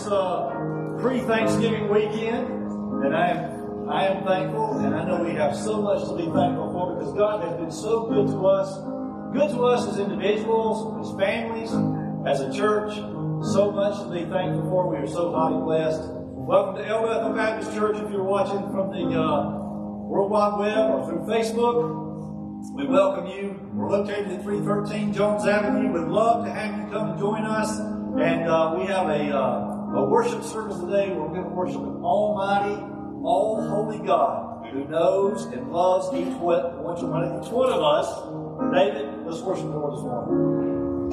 this uh, pre-Thanksgiving weekend, and I am I am thankful, and I know we have so much to be thankful for because God has been so good to us, good to us as individuals, as families, as a church. So much to be thankful for. We are so highly blessed. Welcome to El Bethel Baptist Church. If you're watching from the uh, World Wide Web or through Facebook, we welcome you. We're located at 313 Jones Avenue. We'd love to have you come and join us. And uh, we have a, uh, a worship service today where we're going to worship an almighty, all holy God who knows and loves each one, each one of us. David, let's worship the Lord this morning.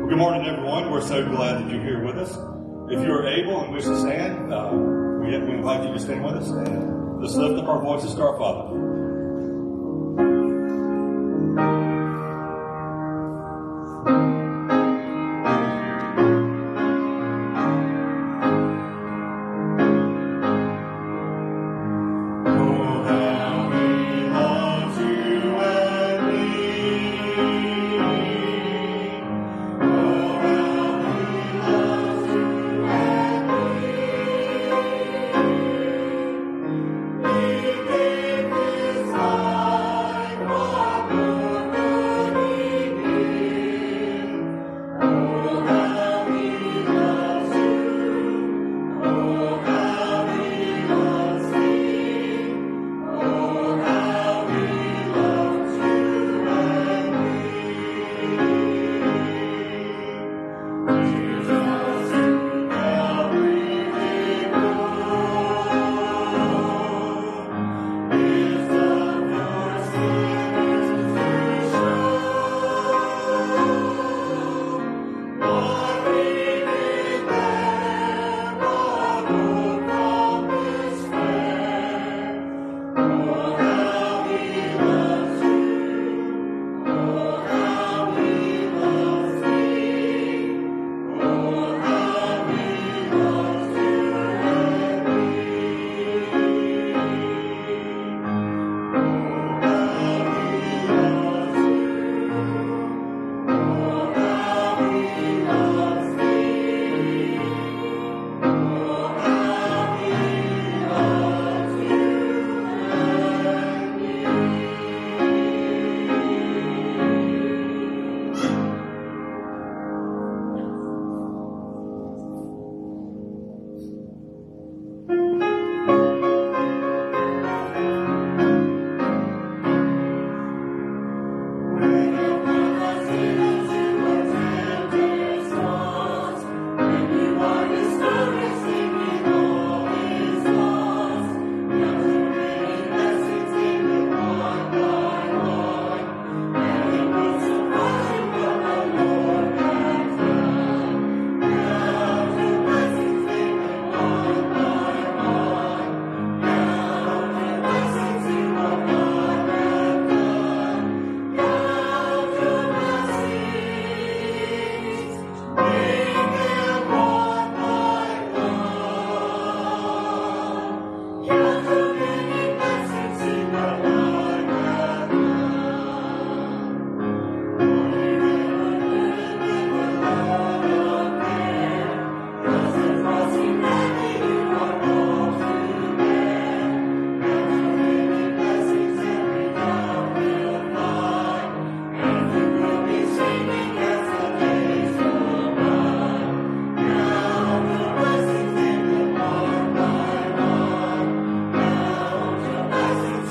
Well, good morning, everyone. We're so glad that you're here with us. If you are able and wish to stand, uh, we, we invite you to stand with us and let's lift up our voices to our Father.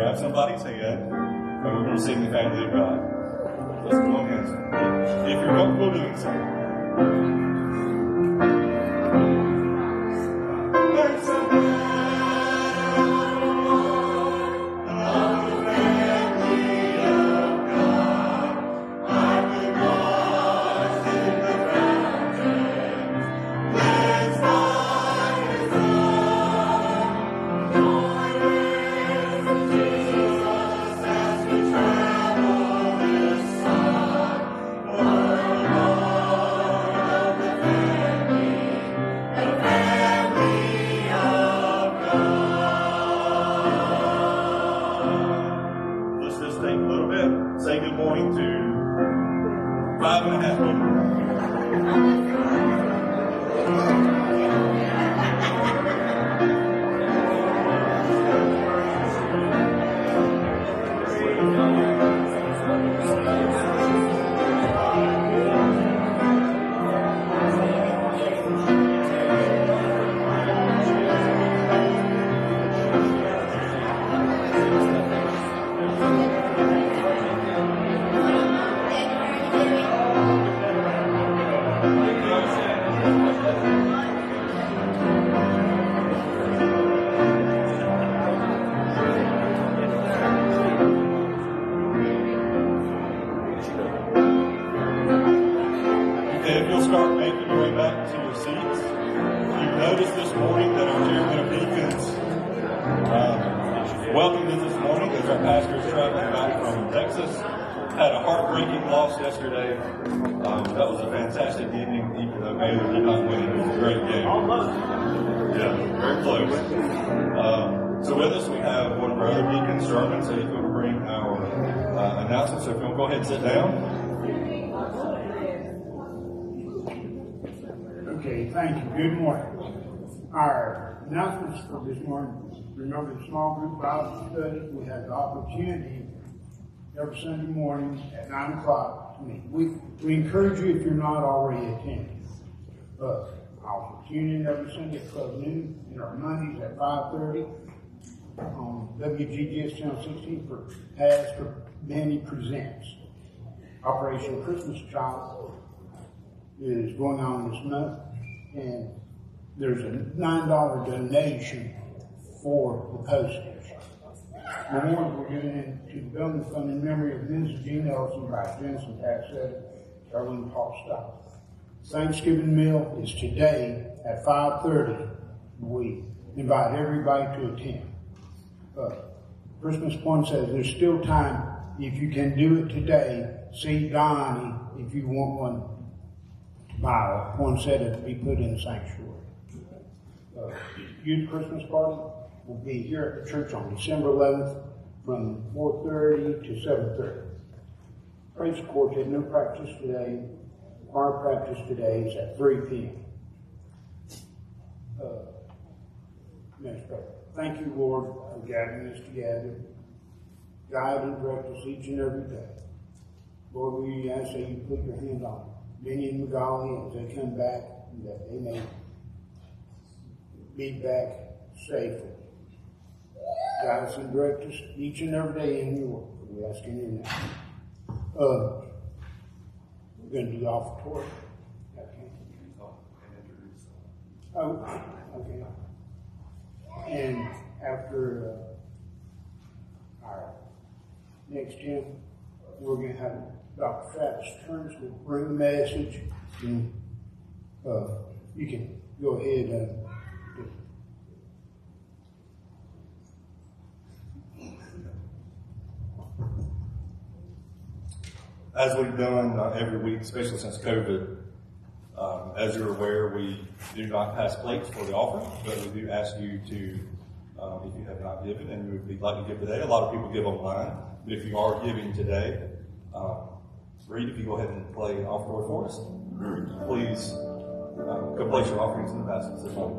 grab somebody, say, yeah, we're going to sing the family of God. Let's go hands. If you're comfortable doing so. this morning that our chairman of Deacons uh, um, welcomed this morning as our pastor is traveling back from Texas. Had a heartbreaking loss yesterday. Um, that was a fantastic evening, even though Baylor did not win. It was a great game. Yeah, very close. Um, so with us we have one of our other deacons, Sherman, so he's going to bring our uh, announcements. So if you'll go ahead and sit down. Okay, thank you. Good morning. Our announcements for this morning, remember the small group Bible study, we have the opportunity every Sunday morning at nine o'clock to meet. We, we encourage you if you're not already attending. But I'll every Sunday at twelve noon and our Mondays at five thirty on WGGS Channel sixteen for Pastor Benny Presents. Operation Christmas Child is going on this month, and there's a nine dollar donation for the postage. Memorials were given into the building fund in memory of Mrs. Jean Nelson by Jensen Paxton, Darlene Paul Stout. Thanksgiving meal is today at five thirty. We invite everybody to attend. Uh, Christmas poinsettias there's still time. If you can do it today, see Donnie if you want one to buy one set to be put in sanctuary. Uh, youth Christmas party will be here at the church on December 11th from 4:30 to 7:30. Praise quartet, no practice today. Our practice today is at 3 p.m. Uh. Thank you, Lord, for gathering us together. Guide and direct us each and every day. Lord, we ask that you put your hand on Benny and Magali as they come back, and that they may be back safely. Guide us and direct us each and every day in your word. We ask in your name. Uh, we're going to do the offertory. Okay. Oh, okay. And after uh, our next hymn, we're going to have Dr. Travis Kerns to bring the message. And uh, you can go ahead and As we've done uh, every week, especially since COVID, um, as you're aware, we do not pass plates for the offering, but we do ask you to, um, if you have not given and you would be like to give today, a lot of people give online, but if you are giving today, um, Reed, if you go ahead and play offering for us, please um, place your offerings in the baskets this morning.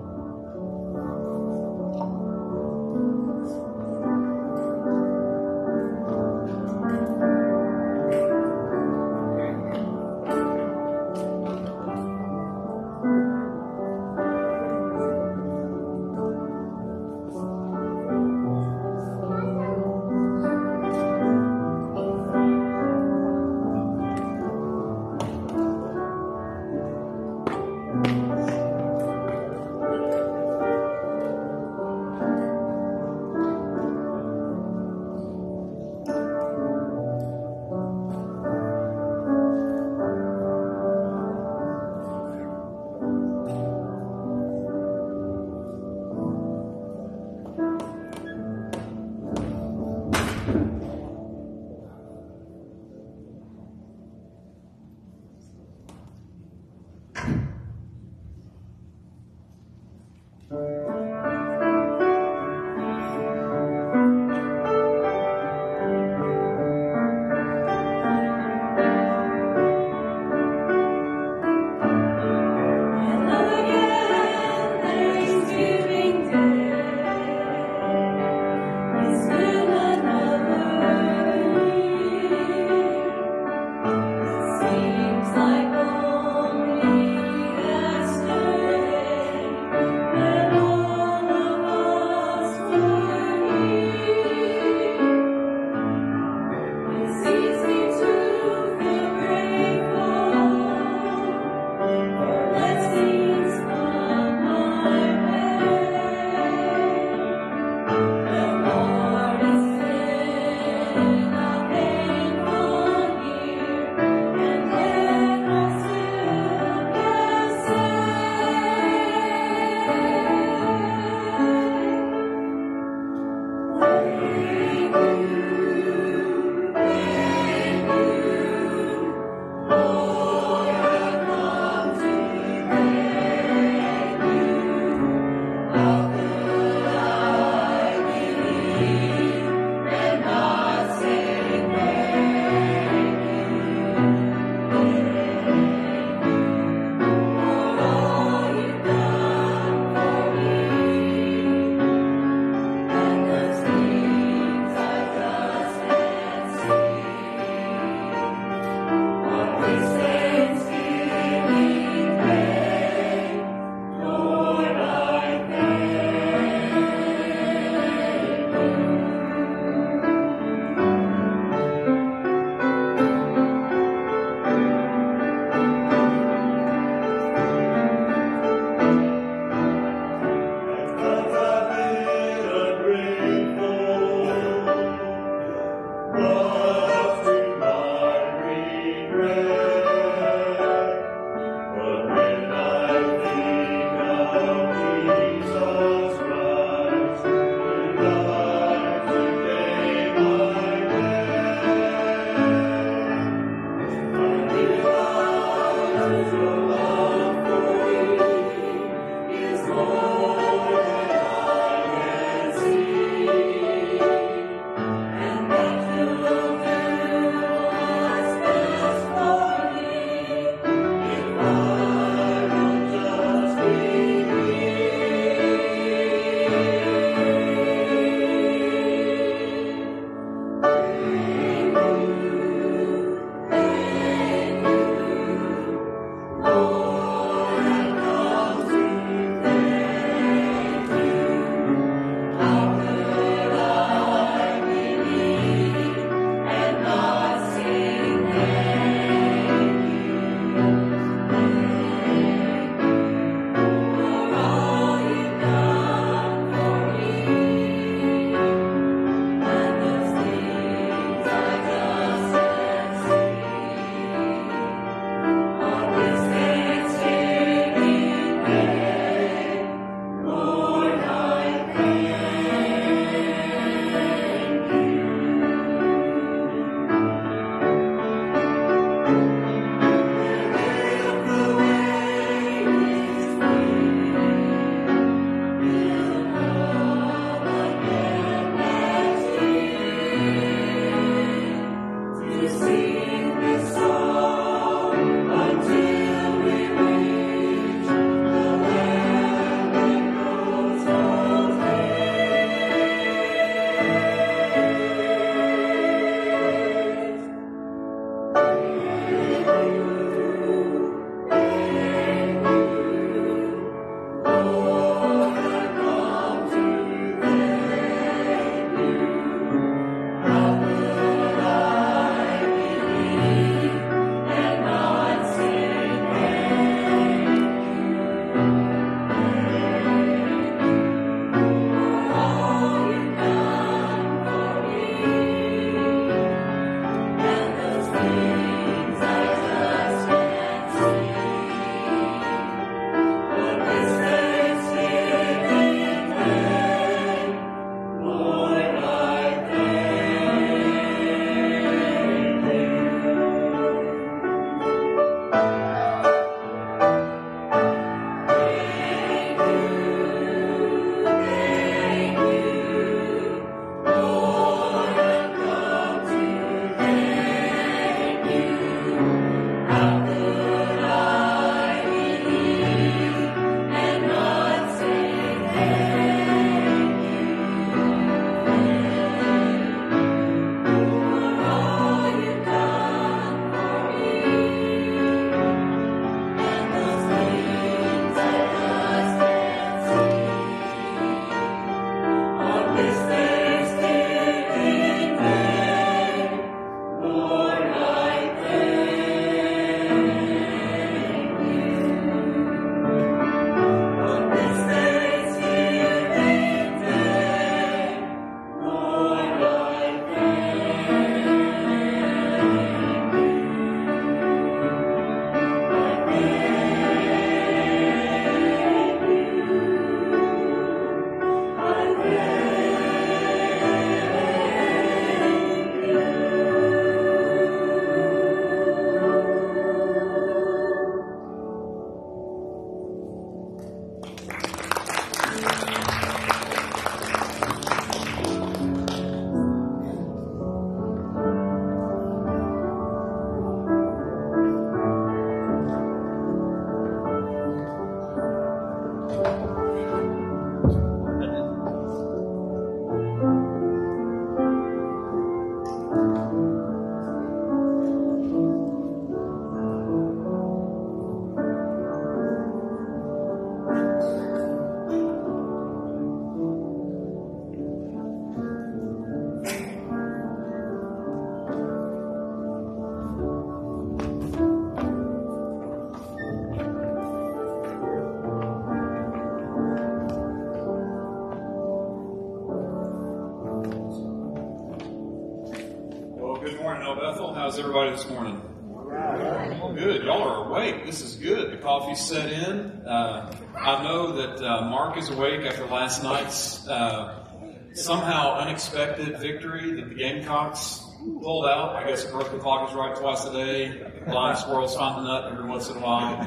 Everybody this morning? Good. Y'all are awake. This is good. The coffee's set in. Uh, I know that uh, Mark is awake after last night's uh, somehow unexpected victory that the Gamecocks pulled out. I guess the clock is right twice a day. Blind squirrels find the nut every once in a while.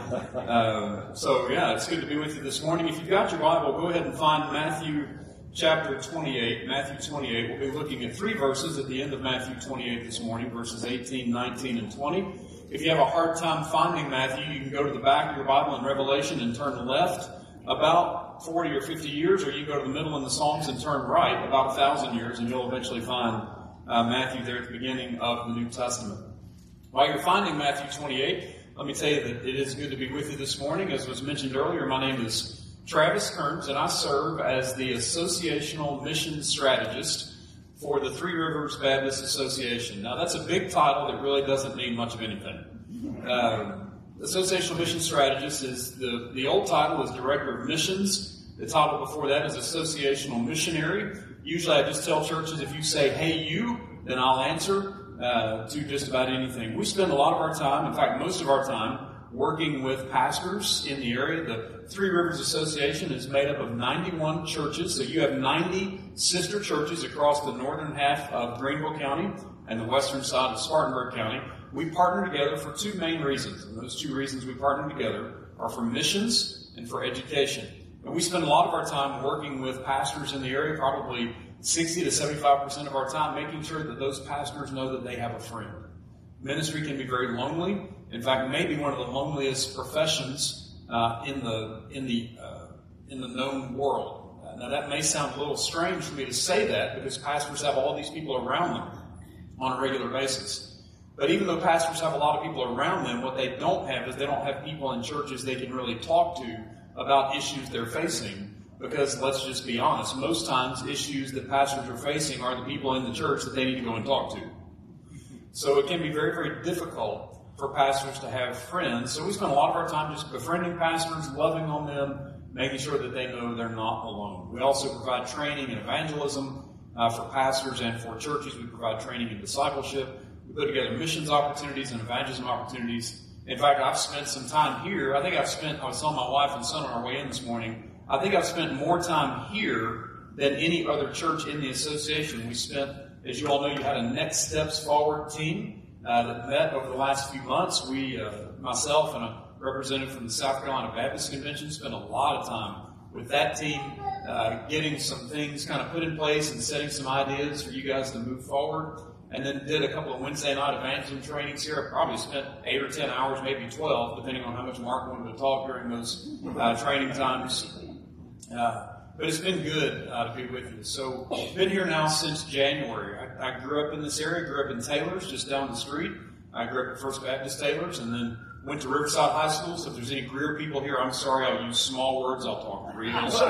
Um, so yeah, it's good to be with you this morning. If you've got your Bible, go ahead and find Matthew chapter 28. Matthew 28. We'll be looking at three verses at the end of Matthew 28 this morning, verses 18, 19, and 20. If you have a hard time finding Matthew, you can go to the back of your Bible in Revelation and turn left about 40 or 50 years, or you go to the middle in the Psalms and turn right about a thousand years, and you'll eventually find uh, Matthew there at the beginning of the New Testament. While you're finding Matthew 28, let me tell you that it is good to be with you this morning. As was mentioned earlier, my name is Travis Kerns, and I serve as the Associational Mission Strategist for the Three Rivers Baptist Association. Now, that's a big title that really doesn't mean much of anything. Uh, Associational Mission Strategist is the, the old title is Director of Missions. The title before that is Associational Missionary. Usually I just tell churches if you say, hey, you, then I'll answer uh, to just about anything. We spend a lot of our time, in fact, most of our time, working with pastors in the area. The Three Rivers Association is made up of 91 churches, so you have 90 sister churches across the northern half of Greenville County and the western side of Spartanburg County. We partner together for two main reasons, and those two reasons we partner together are for missions and for education. And we spend a lot of our time working with pastors in the area, probably 60 to 75% of our time, making sure that those pastors know that they have a friend. Ministry can be very lonely. In fact, maybe one of the loneliest professions uh, in the in the uh, in the known world. Uh, now, that may sound a little strange for me to say that because pastors have all these people around them on a regular basis. But even though pastors have a lot of people around them, what they don't have is they don't have people in churches they can really talk to about issues they're facing. Because let's just be honest, most times issues that pastors are facing are the people in the church that they need to go and talk to. So it can be very, very difficult for pastors to have friends. So we spend a lot of our time just befriending pastors, loving on them, making sure that they know they're not alone. We also provide training and evangelism uh, for pastors and for churches. We provide training and discipleship. We put together missions opportunities and evangelism opportunities. In fact, I've spent some time here. I think I've spent, I was telling my wife and son on our way in this morning, I think I've spent more time here than any other church in the association. We spent, as you all know, you had a Next Steps Forward team uh, that met over the last few months. We, uh, myself and a representative from the South Carolina Baptist Convention, spent a lot of time with that team, uh, getting some things kind of put in place and setting some ideas for you guys to move forward. And then did a couple of Wednesday night evangelism trainings here. I probably spent eight or ten hours, maybe twelve, depending on how much Mark wanted to talk during those uh, training times. Uh, but it's been good uh, to be with you. So, been here now since January. I, I, grew up in this area, grew up in Taylors, just down the street. I grew up at First Baptist Taylors, and then went to Riverside High School. So, if there's any Greer people here, I'm sorry, I'll use small words. I'll talk real slow.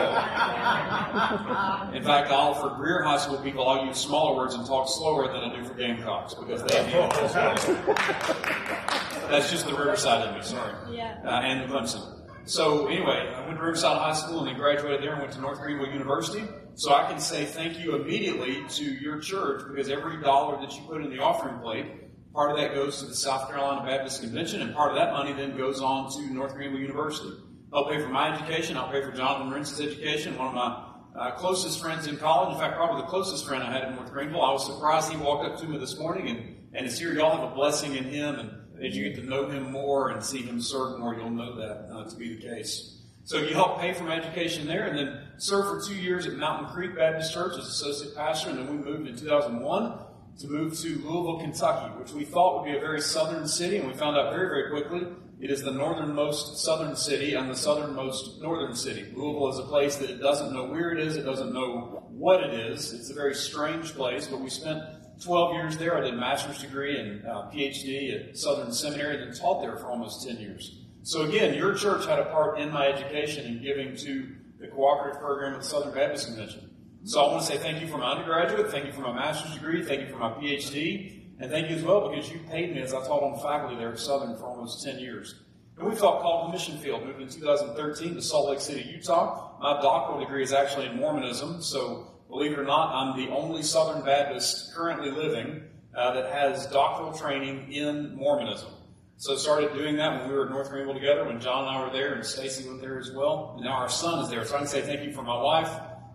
in fact, I'll, for Greer High School people, I'll use smaller words and talk slower than I do for Gamecocks because they have That's just the Riverside in me, sorry. Yeah. Uh, and the Clemson. So anyway, I went to Riverside High School and then graduated there and went to North Greenville University. So I can say thank you immediately to your church because every dollar that you put in the offering plate, part of that goes to the South Carolina Baptist Convention and part of that money then goes on to North Greenville University. I'll pay for my education. I'll pay for Jonathan Rentz's education, one of my uh, closest friends in college. In fact, probably the closest friend I had in North Greenville. I was surprised he walked up to me this morning and, and it's here. Y'all have a blessing in him and as you get to know him more and see him serve more, you'll know that uh, to be the case. So you help pay for my education there and then served for two years at Mountain Creek Baptist Church as associate pastor. And then we moved in 2001 to move to Louisville, Kentucky, which we thought would be a very southern city. And we found out very, very quickly it is the northernmost southern city and the southernmost northern city. Louisville is a place that it doesn't know where it is. It doesn't know what it is. It's a very strange place, but we spent 12 years there. I did a master's degree and uh, PhD at Southern Seminary, and then taught there for almost 10 years. So again, your church had a part in my education in giving to the cooperative program at the Southern Baptist Convention. So I want to say thank you for my undergraduate, thank you for my master's degree, thank you for my PhD, and thank you as well because you paid me as I taught on faculty there at Southern for almost 10 years. And we felt called the mission field, moved in 2013 to Salt Lake City, Utah. My doctoral degree is actually in Mormonism, so Believe it or not, I'm the only Southern Baptist currently living uh, that has doctoral training in Mormonism. So started doing that when we were at North Greenville together, when John and I were there, and Stacy went there as well. And now our son is there. So I can say thank you for my wife,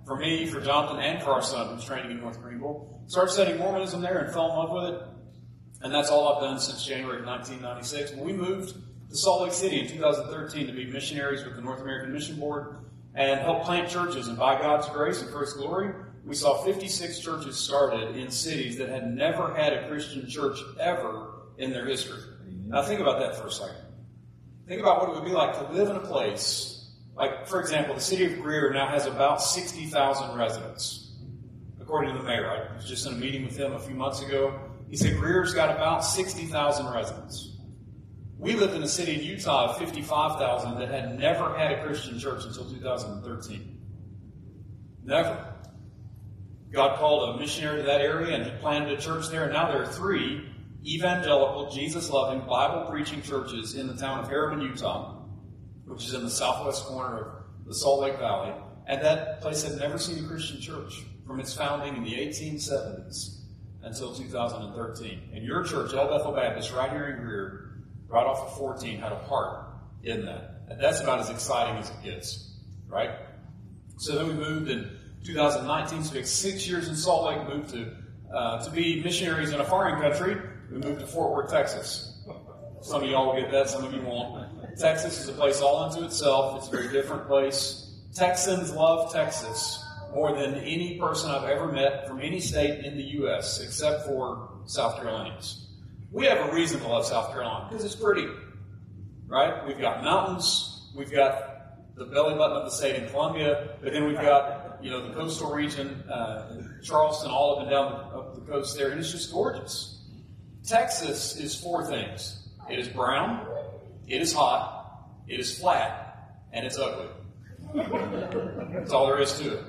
for me, for Jonathan, and for our son who's training in North Greenville. Started studying Mormonism there and fell in love with it. And that's all I've done since January of 1996. When we moved to Salt Lake City in 2013 to be missionaries with the North American Mission Board and help plant churches, and by God's grace and for His glory, we saw 56 churches started in cities that had never had a Christian church ever in their history. Now think about that for a second. Think about what it would be like to live in a place, like, for example, the city of Greer now has about 60,000 residents, according to the mayor. I was just in a meeting with him a few months ago. He said Greer's got about 60,000 residents. We lived in a city in Utah of 55,000 that had never had a Christian church until 2013. Never. God called a missionary to that area and he planted a church there, and now there are three evangelical, Jesus loving, Bible preaching churches in the town of Herriman, Utah, which is in the southwest corner of the Salt Lake Valley. And that place had never seen a Christian church from its founding in the 1870s until 2013. And your church, El Bethel Baptist, right here in Greer, right off of 14, had a part in that. And that's about as exciting as it gets, right? So then we moved in 2019, so we had six years in Salt Lake, moved to, uh, to be missionaries in a foreign country. We moved to Fort Worth, Texas. Some of y'all will get that, some of you won't. Texas is a place all unto itself. It's a very different place. Texans love Texas more than any person I've ever met from any state in the U.S., except for South Carolinians. We have a reason to love South Carolina because it's pretty, right? We've got mountains, we've got the belly button of the state in Columbia, but then we've got you know the coastal region, uh, Charleston, all up and down the, up the coast there, and it's just gorgeous. Texas is four things: it is brown, it is hot, it is flat, and it's ugly. That's all there is to it.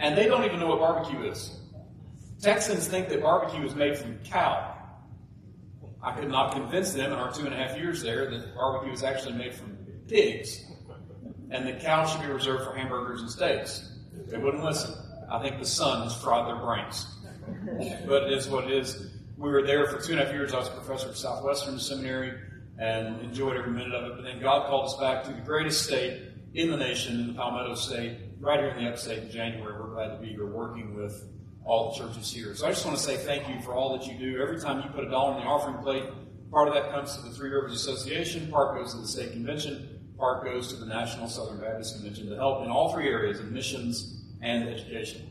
And they don't even know what barbecue is. Texans think that barbecue is made from cow. I could not convince them in our two and a half years there that barbecue is actually made from pigs. And the cow should be reserved for hamburgers and steaks. They wouldn't listen. I think the sun has fried their brains. But it is what it is. We were there for two and a half years. I was a professor at Southwestern Seminary and enjoyed every minute of it. But then God called us back to the greatest state in the nation, in the Palmetto State, right here in the upstate in January. We're glad to be here working with all the churches here. So I just want to say thank you for all that you do. Every time you put a dollar in the offering plate, part of that comes to the Three Rivers Association, part goes to the state convention, part goes to the National Southern Baptist Convention to help in all three areas of missions and education.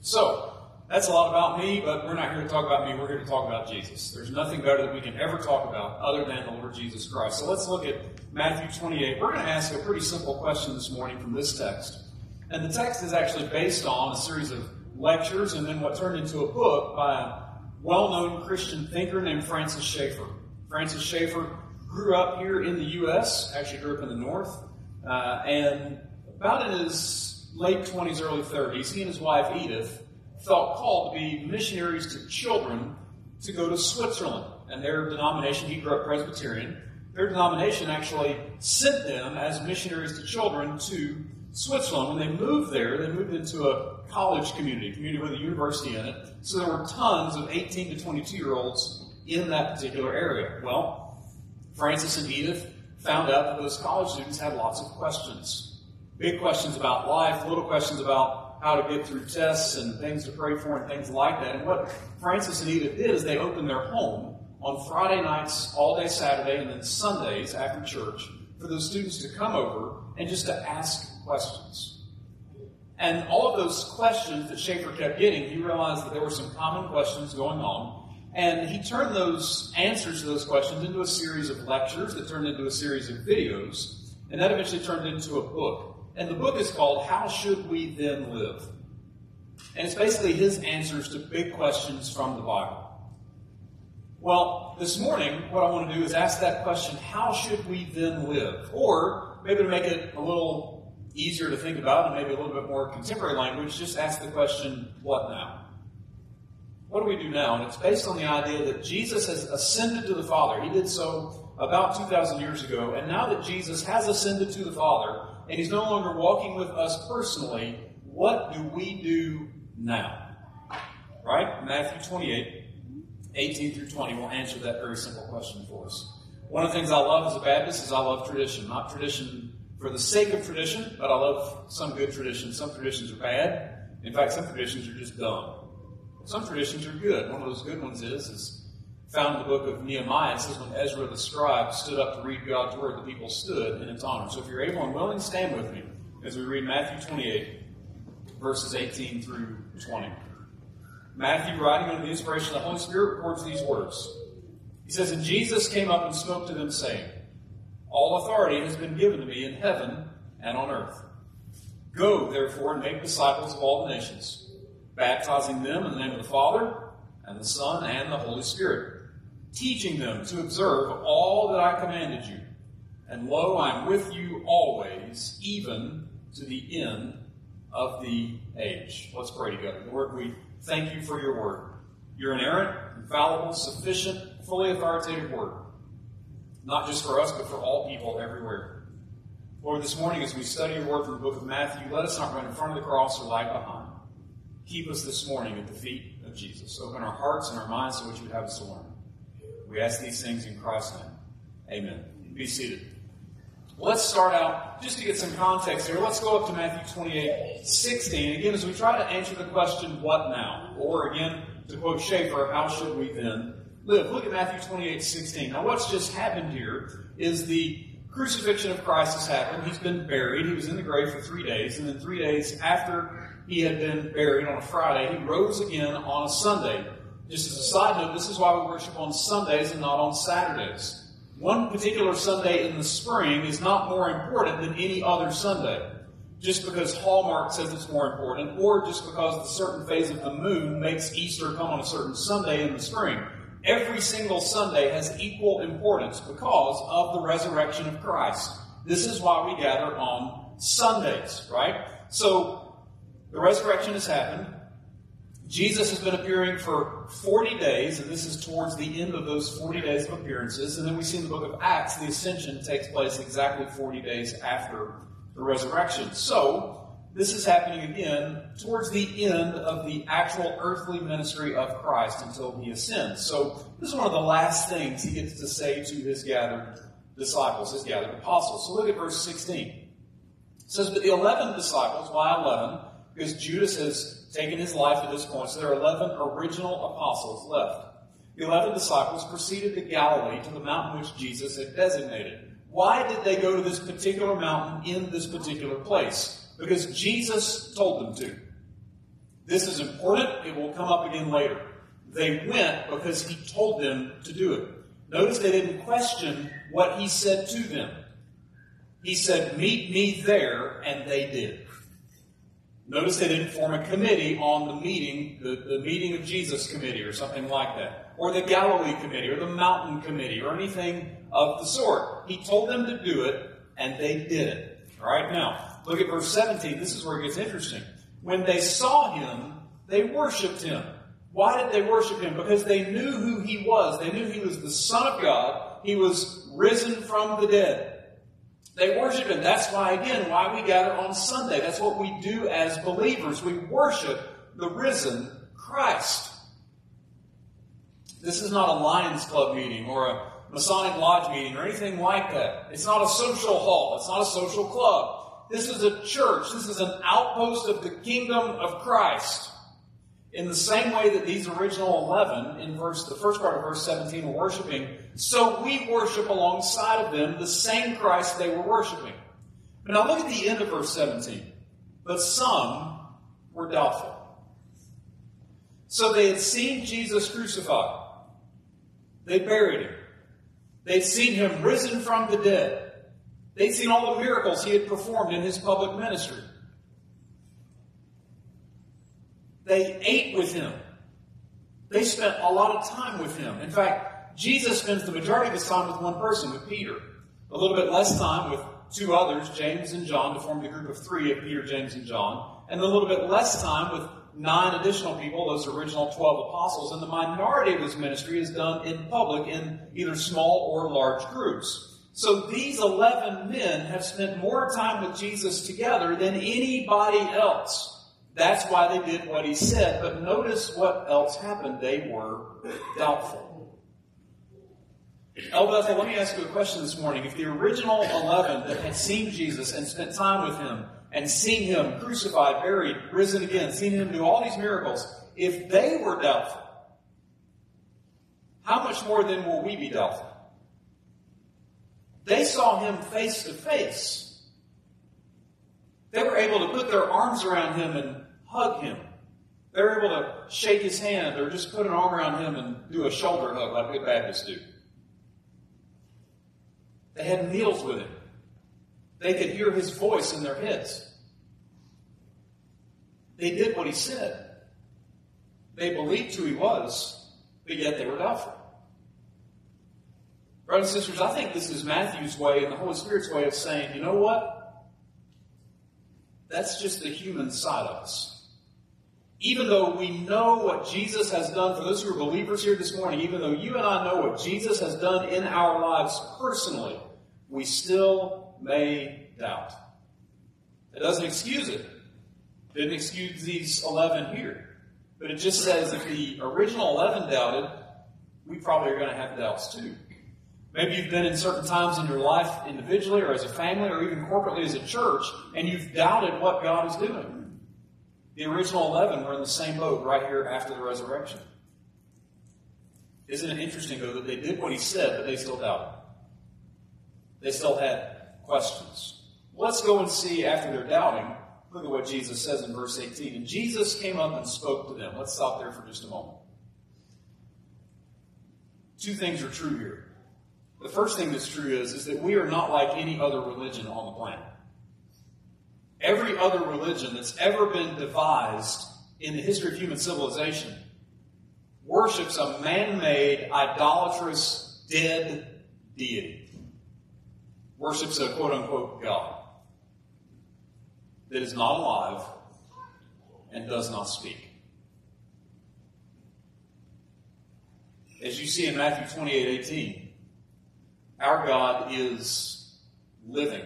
So, that's a lot about me, but we're not here to talk about me. We're here to talk about Jesus. There's nothing better that we can ever talk about other than the Lord Jesus Christ. So let's look at Matthew 28. We're going to ask a pretty simple question this morning from this text. And the text is actually based on a series of lectures and then what turned into a book by a well known Christian thinker named Francis Schaeffer. Francis Schaeffer grew up here in the U.S., actually grew up in the North, uh, and about in his late 20s, early 30s, he and his wife Edith felt called to be missionaries to children to go to Switzerland. And their denomination, he grew up Presbyterian, their denomination actually sent them as missionaries to children to Switzerland. When they moved there, they moved into a college community, community with a university in it. So there were tons of 18 to 22 year olds in that particular area. Well, Francis and Edith found out that those college students had lots of questions. Big questions about life, little questions about how to get through tests and things to pray for and things like that. And what Francis and Edith did is they opened their home on Friday nights, all day Saturday, and then Sundays after church for those students to come over and just to ask questions. And all of those questions that Schaeffer kept getting, he realized that there were some common questions going on. And he turned those answers to those questions into a series of lectures that turned into a series of videos. And that eventually turned into a book. And the book is called How Should We Then Live? And it's basically his answers to big questions from the Bible. Well, this morning, what I want to do is ask that question how should we then live? Or maybe to make it a little easier to think about and maybe a little bit more contemporary language, just ask the question what now? What do we do now? And it's based on the idea that Jesus has ascended to the Father. He did so about 2,000 years ago. And now that Jesus has ascended to the Father and he's no longer walking with us personally, what do we do now? Right? Matthew 28. 18 through 20 will answer that very simple question for us. One of the things I love as a Baptist is I love tradition. Not tradition for the sake of tradition, but I love some good traditions. Some traditions are bad. In fact, some traditions are just dumb. Some traditions are good. One of those good ones is, is found in the book of Nehemiah. It says when Ezra the scribe stood up to read God's word, the people stood in its honor. So if you're able and willing, stand with me as we read Matthew 28, verses 18 through 20. Matthew, writing under the inspiration of the Holy Spirit, records these words. He says, And Jesus came up and spoke to them, saying, All authority has been given to me in heaven and on earth. Go, therefore, and make disciples of all the nations, baptizing them in the name of the Father, and the Son, and the Holy Spirit, teaching them to observe all that I commanded you. And lo, I am with you always, even to the end of the age. Let's pray together. Lord, we thank you for your word. Your inerrant, infallible, sufficient, fully authoritative word. Not just for us, but for all people everywhere. Lord, this morning as we study your word from the book of Matthew, let us not run in front of the cross or lag behind. Keep us this morning at the feet of Jesus. Open our hearts and our minds to what you would have us to learn. We ask these things in Christ's name. Amen. Be seated. Let's start out, just to get some context here, let's go up to Matthew 28, 16. Again, as we try to answer the question, what now? Or again, to quote Schaeffer, how should we then live? Look at Matthew 28, 16. Now, what's just happened here is the crucifixion of Christ has happened. He's been buried. He was in the grave for three days. And then three days after he had been buried on a Friday, he rose again on a Sunday. Just as a side note, this is why we worship on Sundays and not on Saturdays. One particular Sunday in the spring is not more important than any other Sunday. Just because Hallmark says it's more important, or just because the certain phase of the moon makes Easter come on a certain Sunday in the spring. Every single Sunday has equal importance because of the resurrection of Christ. This is why we gather on Sundays, right? So, the resurrection has happened. Jesus has been appearing for 40 days, and this is towards the end of those 40 days of appearances. And then we see in the book of Acts, the ascension takes place exactly 40 days after the resurrection. So, this is happening again towards the end of the actual earthly ministry of Christ until he ascends. So, this is one of the last things he gets to say to his gathered disciples, his gathered apostles. So, look at verse 16. It says, But the 11 disciples, why 11? Because Judas has taken his life at this point. So there are 11 original apostles left. The 11 disciples proceeded to Galilee to the mountain which Jesus had designated. Why did they go to this particular mountain in this particular place? Because Jesus told them to. This is important. It will come up again later. They went because he told them to do it. Notice they didn't question what he said to them. He said, Meet me there, and they did. Notice they didn't form a committee on the meeting, the, the meeting of Jesus committee or something like that, or the Galilee committee or the mountain committee or anything of the sort. He told them to do it, and they did it. All right, now, look at verse 17. This is where it gets interesting. When they saw him, they worshiped him. Why did they worship him? Because they knew who he was. They knew he was the Son of God. He was risen from the dead. They worship Him. That's why, again, why we gather on Sunday. That's what we do as believers. We worship the risen Christ. This is not a Lions Club meeting or a Masonic Lodge meeting or anything like that. It's not a social hall. It's not a social club. This is a church. This is an outpost of the kingdom of Christ. In the same way that these original 11 in verse, the first part of verse 17 were worshiping, so we worship alongside of them the same Christ they were worshiping. But now look at the end of verse 17. But some were doubtful. So they had seen Jesus crucified. They buried him. They'd seen him risen from the dead. They'd seen all the miracles he had performed in his public ministry. They ate with him. They spent a lot of time with him. In fact, Jesus spends the majority of his time with one person, with Peter. A little bit less time with two others, James and John, to form the group of three of Peter, James, and John. And a little bit less time with nine additional people, those original 12 apostles. And the minority of his ministry is done in public in either small or large groups. So these 11 men have spent more time with Jesus together than anybody else. That's why they did what he said. But notice what else happened. They were doubtful. El Bethel, let me ask you a question this morning. If the original 11 that had seen Jesus and spent time with him and seen him crucified, buried, risen again, seen him do all these miracles, if they were doubtful, how much more then will we be doubtful? They saw him face to face. They were able to put their arms around him and hug him. They were able to shake his hand or just put an arm around him and do a shoulder hug like good Baptists do. They had meals with him. They could hear his voice in their heads. They did what he said. They believed who he was, but yet they were doubtful. Brothers and sisters, I think this is Matthew's way and the Holy Spirit's way of saying, you know what? That's just the human side of us. Even though we know what Jesus has done, for those who are believers here this morning, even though you and I know what Jesus has done in our lives personally, we still may doubt. It doesn't excuse it. It didn't excuse these 11 here. But it just says if the original 11 doubted, we probably are going to have doubts too. Maybe you've been in certain times in your life individually or as a family or even corporately as a church, and you've doubted what God is doing. The original 11 were in the same boat right here after the resurrection. Isn't it interesting, though, that they did what he said, but they still doubted? They still had questions. Let's go and see after their doubting. Look at what Jesus says in verse 18. And Jesus came up and spoke to them. Let's stop there for just a moment. Two things are true here. The first thing that's true is, is that we are not like any other religion on the planet. Every other religion that's ever been devised in the history of human civilization worships a man made, idolatrous, dead deity. Worships a quote unquote God that is not alive and does not speak. As you see in Matthew 28 18, our God is living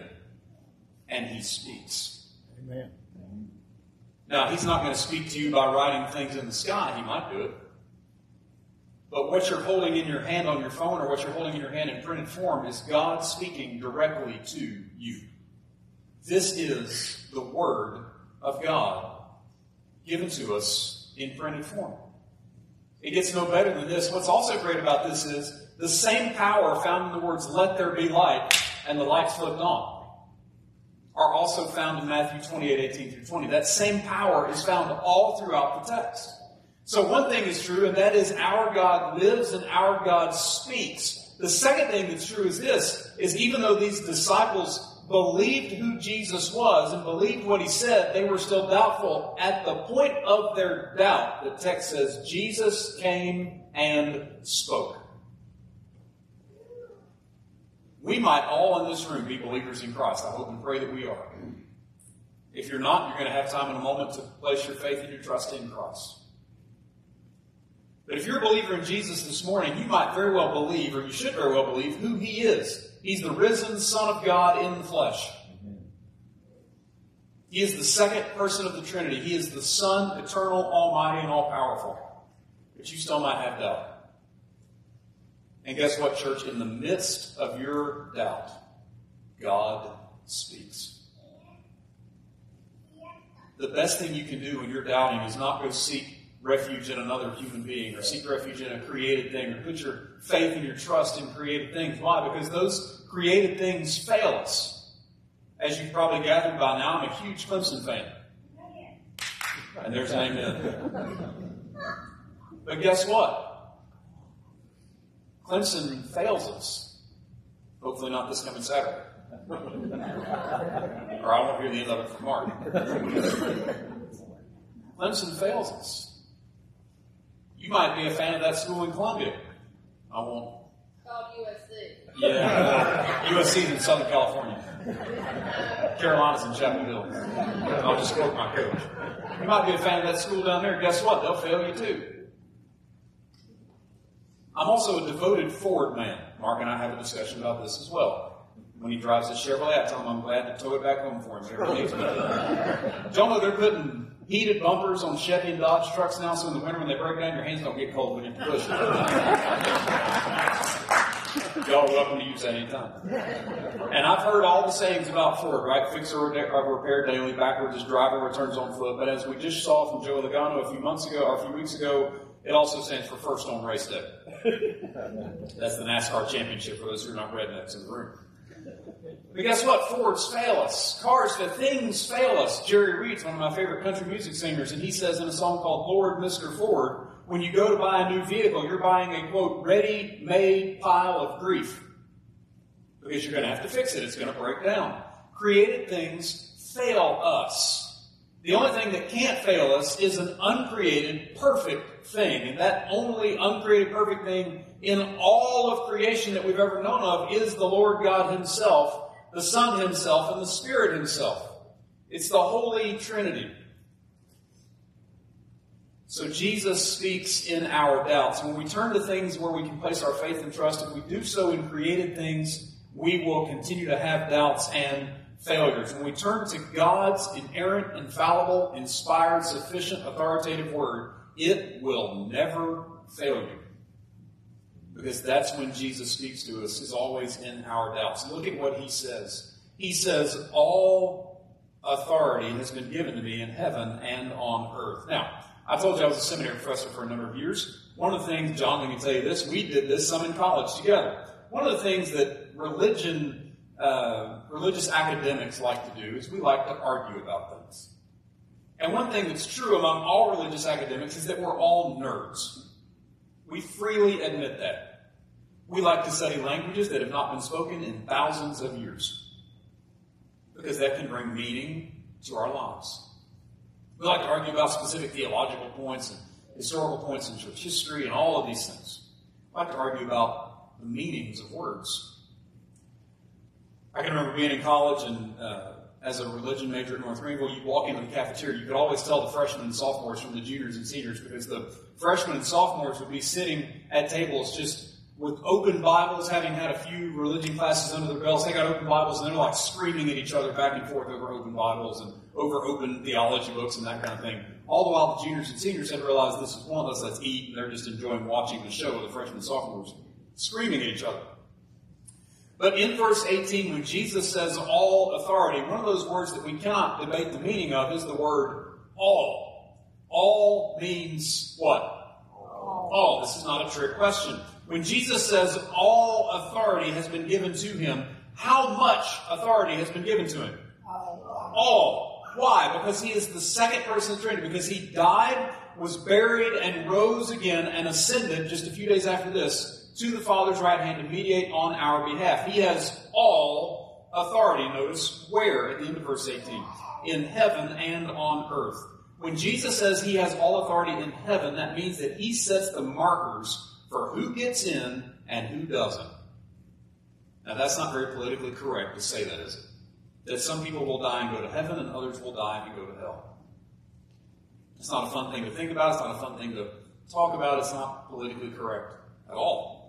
and he speaks. Amen. Now, he's not going to speak to you by writing things in the sky. He might do it. But what you're holding in your hand on your phone or what you're holding in your hand in printed form is God speaking directly to you. This is the Word of God given to us in printed form. It gets no better than this. What's also great about this is the same power found in the words, let there be light, and the light flipped on, are also found in Matthew 28, 18 through 20. That same power is found all throughout the text. So one thing is true, and that is our God lives and our God speaks. The second thing that's true is this, is even though these disciples believed who Jesus was and believed what he said, they were still doubtful. At the point of their doubt, the text says, Jesus came and spoke. We might all in this room be believers in Christ. I hope and pray that we are. If you're not, you're going to have time in a moment to place your faith and your trust in Christ. But if you're a believer in Jesus this morning, you might very well believe, or you should very well believe, who He is. He's the risen Son of God in the flesh. He is the second person of the Trinity. He is the Son, eternal, almighty, and all powerful. But you still might have doubt. And guess what, church? In the midst of your doubt, God speaks. The best thing you can do when you're doubting is not go seek refuge in another human being or seek refuge in a created thing or put your faith and your trust in created things. Why? Because those created things fail us. As you've probably gathered by now, I'm a huge Clemson fan. And there's an amen. But guess what? Clemson fails us. Hopefully not this coming Saturday. or I won't hear the end of it from Mark. Clemson fails us. You might be a fan of that school in Columbia. I won't. Called USC. Yeah, USC's in Southern California. Carolina's in Chapel Hill. I'll just quote my coach. You might be a fan of that school down there. Guess what? They'll fail you too. I'm also a devoted Ford man. Mark and I have a discussion about this as well. When he drives a Chevrolet, I tell him I'm glad to tow it back home for him every day. Don't know they're putting heated bumpers on Chevy and Dodge trucks now, so in the winter when they break down, your hands don't get cold when you push. Y'all are welcome to use that anytime. And I've heard all the sayings about Ford, right? Fix or repair daily, backwards as driver returns on foot. But as we just saw from Joe Logano a few months ago, or a few weeks ago, it also stands for first on race day. That's the NASCAR championship for those who are not rednecks in the room. But guess what? Fords fail us. Cars, the things fail us. Jerry Reed's one of my favorite country music singers, and he says in a song called Lord, Mr. Ford, when you go to buy a new vehicle, you're buying a quote, ready made pile of grief. Because you're going to have to fix it. It's going to break down. Created things fail us. The only thing that can't fail us is an uncreated, perfect thing. And that only uncreated, perfect thing in all of creation that we've ever known of is the Lord God Himself, the Son Himself, and the Spirit Himself. It's the Holy Trinity. So Jesus speaks in our doubts. When we turn to things where we can place our faith and trust, if we do so in created things, we will continue to have doubts and failures. When we turn to God's inerrant, infallible, inspired, sufficient, authoritative word, it will never fail you. Because that's when Jesus speaks to us, is always in our doubts. Look at what he says. He says, All authority has been given to me in heaven and on earth. Now, I told you I was a seminary professor for a number of years. One of the things, John, let me tell you this, we did this some in college together. One of the things that religion, uh, religious academics like to do is we like to argue about things. And one thing that's true among all religious academics is that we're all nerds. We freely admit that. We like to study languages that have not been spoken in thousands of years. Because that can bring meaning to our lives. We like to argue about specific theological points and historical points in church history and all of these things. We like to argue about the meanings of words. I can remember being in college and uh, as a religion major at North Greenville, you'd walk into the cafeteria, you could always tell the freshmen and sophomores from the juniors and seniors because the freshmen and sophomores would be sitting at tables just with open Bibles, having had a few religion classes under their belts, they got open Bibles and they're like screaming at each other back and forth over open Bibles and over open theology books and that kind of thing. All the while the juniors and seniors had realized this is one of us, let's eat, and they're just enjoying watching the show with the freshmen and sophomores screaming at each other. But in verse 18, when Jesus says all authority, one of those words that we cannot debate the meaning of is the word all. All means what? All. This is not a trick question. When Jesus says all authority has been given to him, how much authority has been given to him? All. Why? Because he is the second person of the Trinity. Because he died, was buried, and rose again and ascended just a few days after this to the Father's right hand to mediate on our behalf. He has all authority. Notice where at the end of verse 18? In heaven and on earth. When Jesus says he has all authority in heaven, that means that he sets the markers for who gets in and who doesn't. Now, that's not very politically correct to say that, is it? That some people will die and go to heaven and others will die and go to hell. It's not a fun thing to think about. It's not a fun thing to talk about. It's not politically correct at all.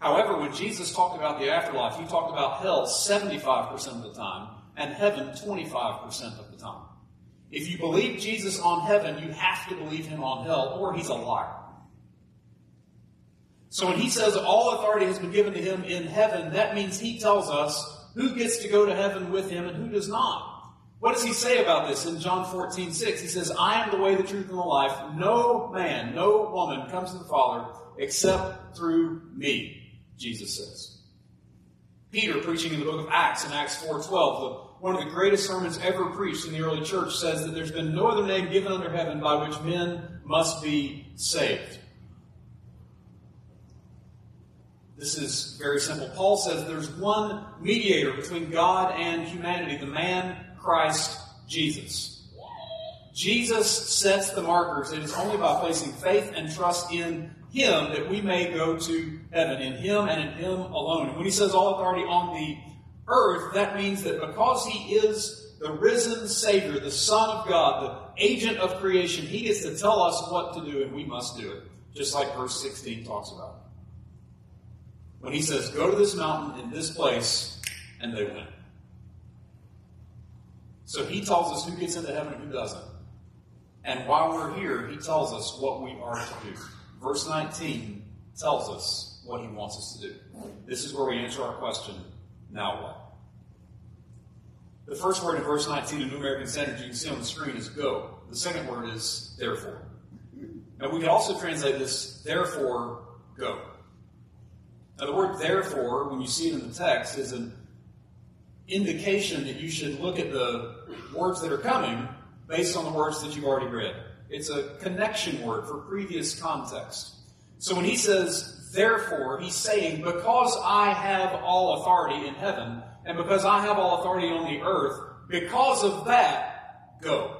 However, when Jesus talked about the afterlife, he talked about hell 75% of the time and heaven 25% of the time. If you believe Jesus on heaven, you have to believe him on hell, or he's a liar. So when he says all authority has been given to him in heaven, that means he tells us who gets to go to heaven with him and who does not. What does he say about this in John 14, 6? He says, I am the way, the truth, and the life. No man, no woman comes to the Father except through me, Jesus says. Peter, preaching in the book of Acts, in Acts 4.12, one of the greatest sermons ever preached in the early church, says that there's been no other name given under heaven by which men must be saved. This is very simple. Paul says there's one mediator between God and humanity, the man Christ Jesus. Jesus sets the markers. It is only by placing faith and trust in Him that we may go to heaven, in Him and in Him alone. When He says all authority on the earth, that means that because He is the risen Savior, the Son of God, the agent of creation, He gets to tell us what to do, and we must do it. Just like verse 16 talks about when he says, Go to this mountain in this place, and they went. So he tells us who gets into heaven and who doesn't. And while we're here, he tells us what we are to do. Verse 19 tells us what he wants us to do. This is where we answer our question now what? The first word in verse 19 in New American Standard you can see on the screen is go. The second word is therefore. Now we can also translate this therefore go. Now the word therefore, when you see it in the text, is an indication that you should look at the words that are coming based on the words that you've already read. It's a connection word for previous context. So when he says, therefore, he's saying, because I have all authority in heaven, and because I have all authority on the earth, because of that, go.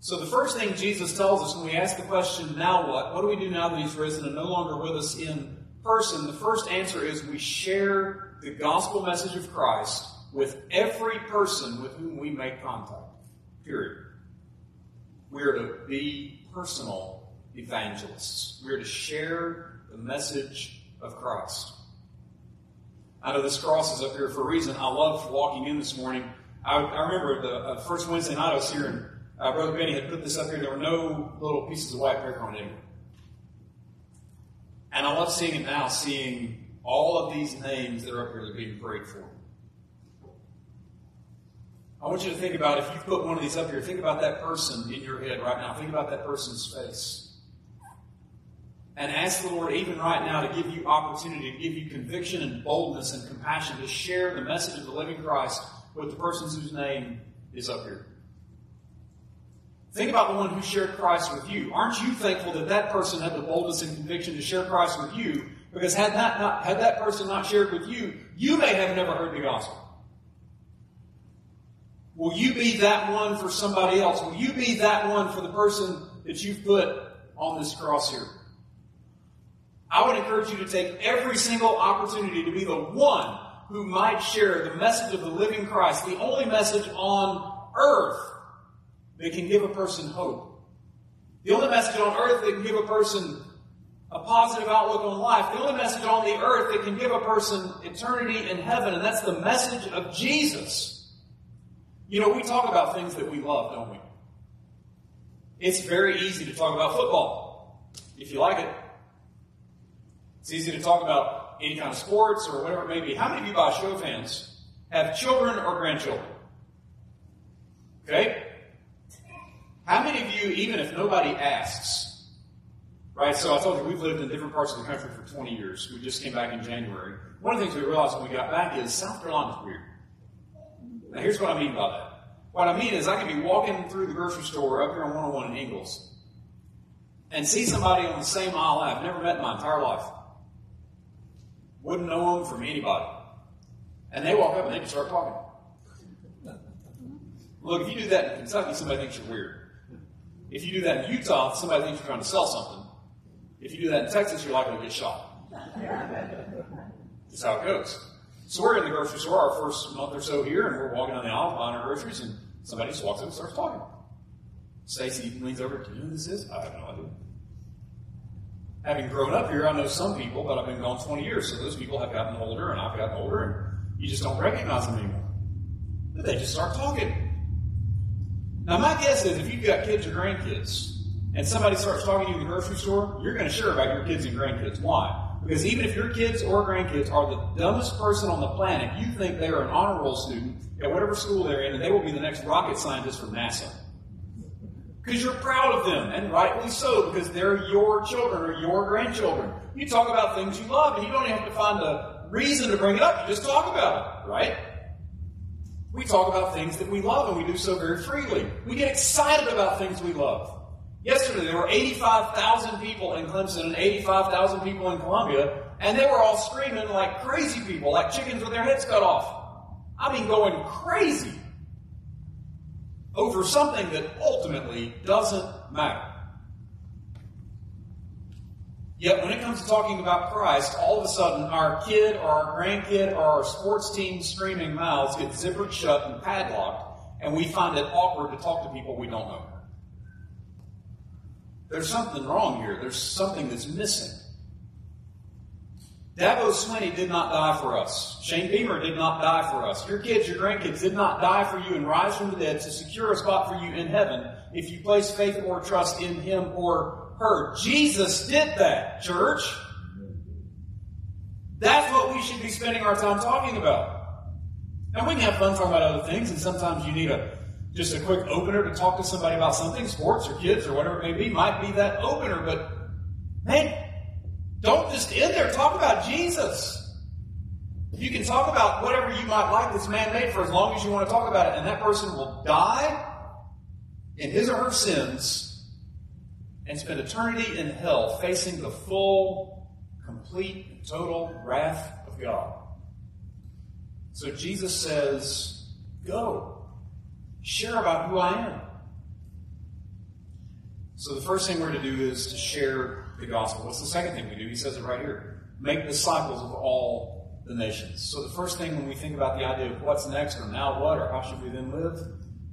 So the first thing Jesus tells us when we ask the question, now what? What do we do now that he's risen and no longer with us in person? The first answer is we share the gospel message of Christ with every person with whom we make contact. Period. We are to be personal evangelists. We are to share the message of Christ. I know this cross is up here for a reason. I love walking in this morning. I, I remember the uh, first Wednesday night I was here, and uh, Brother Benny had put this up here. There were no little pieces of white paper on it And I love seeing it now, seeing all of these names that are up here that are being prayed for. I want you to think about if you put one of these up here, think about that person in your head right now. Think about that person's face. And ask the Lord, even right now, to give you opportunity, to give you conviction and boldness and compassion to share the message of the living Christ with the person whose name is up here. Think about the one who shared Christ with you. Aren't you thankful that that person had the boldness and conviction to share Christ with you? Because had that, not, had that person not shared with you, you may have never heard the gospel. Will you be that one for somebody else? Will you be that one for the person that you've put on this cross here? I would encourage you to take every single opportunity to be the one who might share the message of the living Christ, the only message on earth that can give a person hope. The only message on earth that can give a person a positive outlook on life. The only message on the earth that can give a person eternity in heaven, and that's the message of Jesus. You know, we talk about things that we love, don't we? It's very easy to talk about football, if you like it. It's easy to talk about any kind of sports or whatever it may be. How many of you, by show of hands, have children or grandchildren? Okay? How many of you, even if nobody asks, right? So I told you we've lived in different parts of the country for 20 years. We just came back in January. One of the things we realized when we got back is South Carolina's weird. Now, here's what I mean by that. What I mean is, I can be walking through the grocery store up here on 101 in Ingles and see somebody on the same aisle I've never met in my entire life. Wouldn't know them from anybody. And they walk up and they just start talking. Look, if you do that in Kentucky, somebody thinks you're weird. If you do that in Utah, somebody thinks you're trying to sell something. If you do that in Texas, you're likely to get shot. That's how it goes. So we're in the grocery store our first month or so here, and we're walking down the aisle buying our groceries, and somebody just walks up and starts talking. Stacy even leans over, Do you know who this is? I have no idea. Having grown up here, I know some people, but I've been gone 20 years, so those people have gotten older, and I've gotten older, and you just don't recognize them anymore. But they just start talking. Now, my guess is if you've got kids or grandkids, and somebody starts talking to you in the grocery store, you're going to share about your kids and grandkids. Why? Because even if your kids or grandkids are the dumbest person on the planet, you think they are an honor roll student at whatever school they're in, and they will be the next rocket scientist from NASA. Because you're proud of them, and rightly so, because they're your children or your grandchildren. You talk about things you love, and you don't even have to find a reason to bring it up. You just talk about it, right? We talk about things that we love, and we do so very freely. We get excited about things we love. Yesterday, there were 85,000 people in Clemson and 85,000 people in Columbia, and they were all screaming like crazy people, like chickens with their heads cut off. I mean, going crazy over something that ultimately doesn't matter. Yet, when it comes to talking about Christ, all of a sudden our kid or our grandkid or our sports team screaming mouths get zippered shut and padlocked, and we find it awkward to talk to people we don't know. There's something wrong here. There's something that's missing. Dabo Swinney did not die for us. Shane Beamer did not die for us. Your kids, your grandkids did not die for you and rise from the dead to secure a spot for you in heaven if you place faith or trust in him or her. Jesus did that, church. That's what we should be spending our time talking about. Now we can have fun talking about other things, and sometimes you need a just a quick opener to talk to somebody about something, sports or kids or whatever it may be, might be that opener, but man, don't just end there. Talk about Jesus. You can talk about whatever you might like that's man made for as long as you want to talk about it, and that person will die in his or her sins and spend eternity in hell facing the full, complete, total wrath of God. So Jesus says, Go. Share about who I am. So the first thing we're to do is to share the gospel. What's the second thing we do? He says it right here. Make disciples of all the nations. So the first thing when we think about the idea of what's next or now what or how should we then live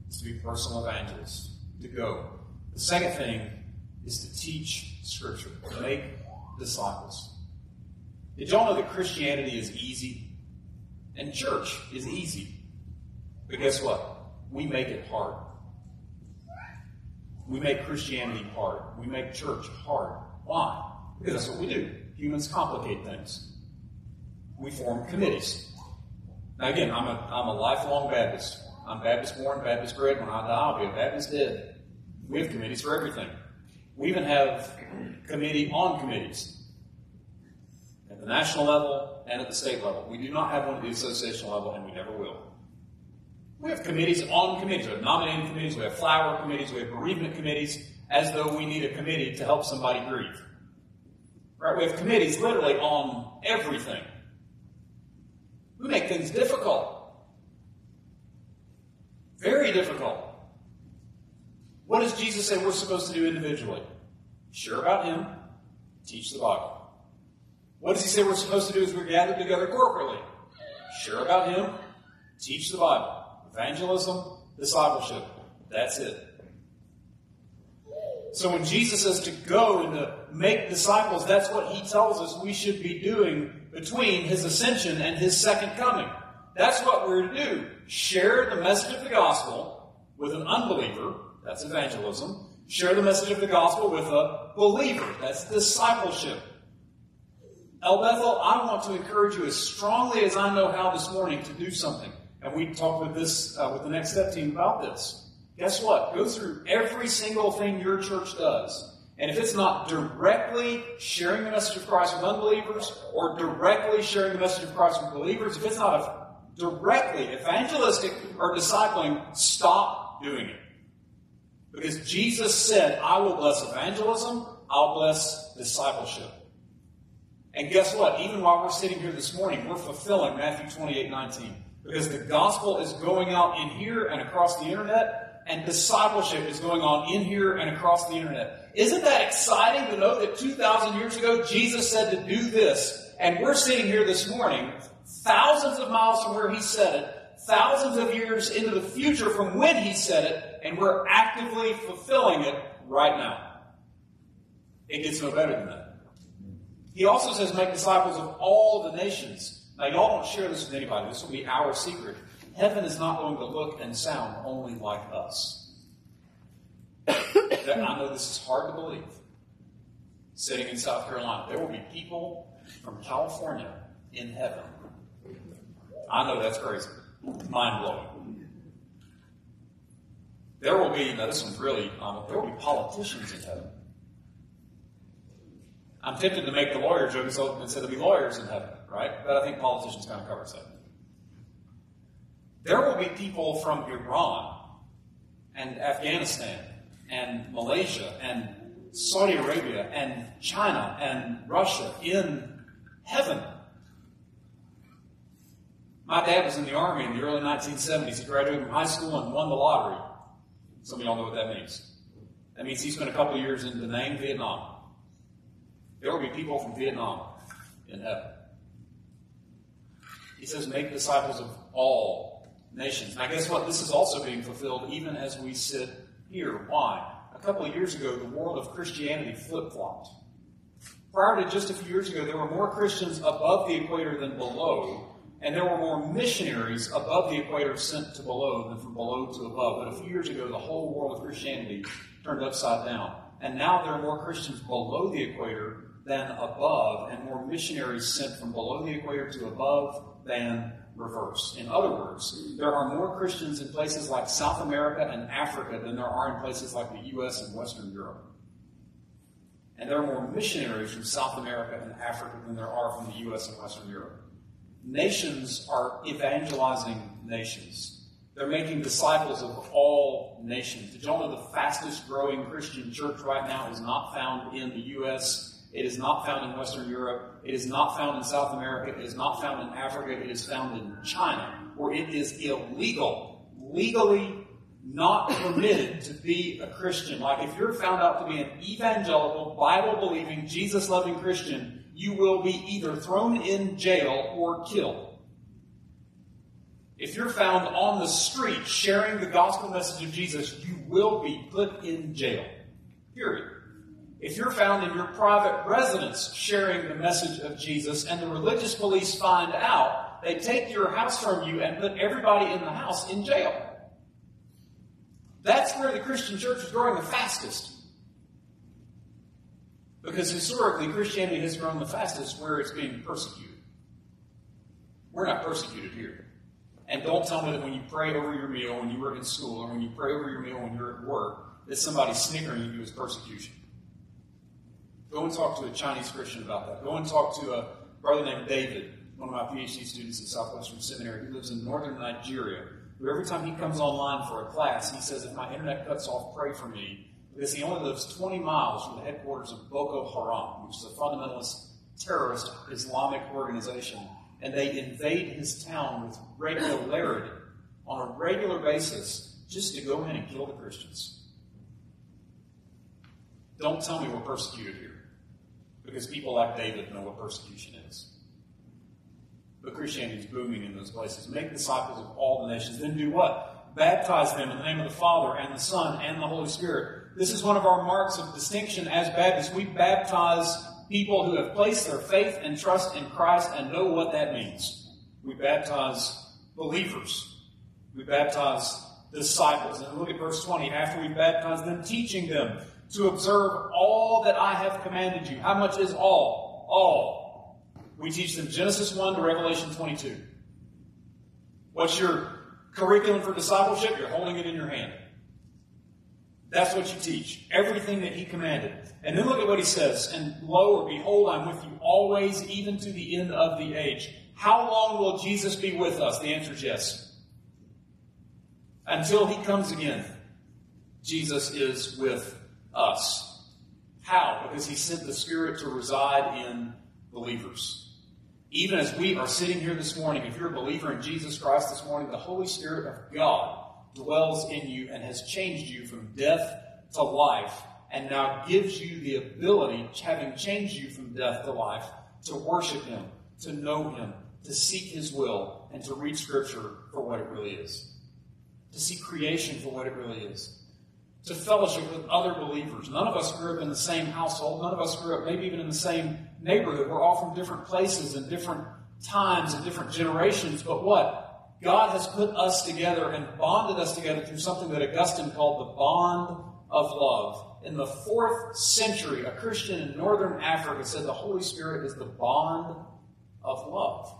is to be personal evangelists, to go. The second thing is to teach Scripture, to make disciples. Did y'all know that Christianity is easy? And church is easy. But guess what? We make it hard. We make Christianity hard. We make church hard. Why? Because that's what we do. Humans complicate things. We form committees. Now, again, I'm a, I'm a lifelong Baptist. I'm Baptist born, Baptist bred. When I die, I'll be a Baptist dead. We have committees for everything. We even have committee on committees at the national level and at the state level. We do not have one at the association level, and we never will. We have committees on committees. We have nominating committees. We have flower committees. We have bereavement committees, as though we need a committee to help somebody grieve. Right? We have committees literally on everything. We make things difficult. Very difficult. What does Jesus say we're supposed to do individually? Share about Him, teach the Bible. What does He say we're supposed to do as we're gathered together corporately? Share about Him, teach the Bible. Evangelism, discipleship. That's it. So when Jesus says to go and to make disciples, that's what he tells us we should be doing between his ascension and his second coming. That's what we're to do. Share the message of the gospel with an unbeliever. That's evangelism. Share the message of the gospel with a believer. That's discipleship. El Bethel, I want to encourage you as strongly as I know how this morning to do something. And we talked with this uh, with the next step team about this. Guess what? Go through every single thing your church does. And if it's not directly sharing the message of Christ with unbelievers or directly sharing the message of Christ with believers, if it's not directly evangelistic or discipling, stop doing it. Because Jesus said, I will bless evangelism, I'll bless discipleship. And guess what? Even while we're sitting here this morning, we're fulfilling Matthew 28 19. Because the gospel is going out in here and across the internet, and discipleship is going on in here and across the internet. Isn't that exciting to know that 2,000 years ago, Jesus said to do this, and we're sitting here this morning, thousands of miles from where he said it, thousands of years into the future from when he said it, and we're actively fulfilling it right now. It gets no better than that. He also says, make disciples of all the nations. Now, y'all don't share this with anybody. This will be our secret. Heaven is not going to look and sound only like us. I know this is hard to believe. Sitting in South Carolina, there will be people from California in heaven. I know that's crazy. Mind blowing. There will be, now this one's really, um, there will be politicians in heaven. I'm tempted to make the lawyer joke and say there'll be lawyers in heaven right? But I think politicians kind of cover that. There will be people from Iran and Afghanistan and Malaysia and Saudi Arabia and China and Russia in heaven. My dad was in the Army in the early 1970s. He graduated from high school and won the lottery. Some of y'all know what that means. That means he spent a couple years in Da Nang, Vietnam. There will be people from Vietnam in heaven. He says, make disciples of all nations. Now, guess what? This is also being fulfilled even as we sit here. Why? A couple of years ago, the world of Christianity flip flopped. Prior to just a few years ago, there were more Christians above the equator than below, And there were more missionaries above the equator sent to below than from below to above. But a few years ago, the whole world of Christianity turned upside down. And now there are more Christians below the equator than above, and more missionaries sent from below the equator to above than reverse. In other words, there are more Christians in places like South America and Africa than there are in places like the U.S. and Western Europe. And there are more missionaries from South America and Africa than there are from the U.S. and Western Europe. Nations are evangelizing nations. They're making disciples of all nations. Did y'all know the fastest growing Christian church right now is not found in the U.S., it is not found in Western Europe, it is not found in South America, it is not found in Africa, it is found in China, where it is illegal, legally not permitted to be a Christian. Like if you're found out to be an evangelical, Bible believing, Jesus loving Christian, you will be either thrown in jail or killed. If you're found on the street sharing the gospel message of Jesus, you will be put in jail. Period. If you're found in your private residence sharing the message of Jesus and the religious police find out, they take your house from you and put everybody in the house in jail. That's where the Christian church is growing the fastest. Because historically, Christianity has grown the fastest where it's being persecuted. We're not persecuted here. And don't tell me that when you pray over your meal when you were in school or when you pray over your meal when you're at work, that somebody's snickering at you is persecution. Go and talk to a Chinese Christian about that. Go and talk to a brother named David, one of my PhD students at Southwestern Seminary. He lives in northern Nigeria who every time he comes online for a class, he says, if my internet cuts off, pray for me. Because he only lives 20 miles from the headquarters of Boko Haram, which is a fundamentalist terrorist Islamic organization. And they invade his town with regularity, on a regular basis, just to go in and kill the Christians. Don't tell me we're persecuted here. Because people like David know what persecution is but Christianity is booming in those places. Make disciples of all the nations. Then do what? Baptize them in the name of the Father and the Son and the Holy Spirit. This is one of our marks of distinction as Baptists. We baptize people who have placed their faith and trust in Christ and know what that means. We baptize believers. We baptize disciples. And look at verse 20. After we baptize them, teaching them to observe all that I have commanded you. How much is all? All. We teach them Genesis 1 to Revelation 22. What's your curriculum for discipleship? You're holding it in your hand. That's what you teach. Everything that he commanded. And then look at what he says. And lo, or behold, I'm with you always, even to the end of the age. How long will Jesus be with us? The answer is yes. Until he comes again, Jesus is with us. How? Because he sent the Spirit to reside in believers. Even as we are sitting here this morning, if you're a believer in Jesus Christ this morning, the Holy Spirit of God dwells in you and has changed you from death to life and now gives you the ability, having changed you from death to life, to worship Him, to know Him, to seek His will, and to read Scripture for what it really is. To see creation for what it really is to fellowship with other believers. None of us grew up in the same household. None of us grew up maybe even in the same neighborhood. We're all from different places and different times and different generations. But what? God has put us together and bonded us together through something that Augustine called the bond of love. In the fourth century, a Christian in northern Africa said the Holy Spirit is the bond of love.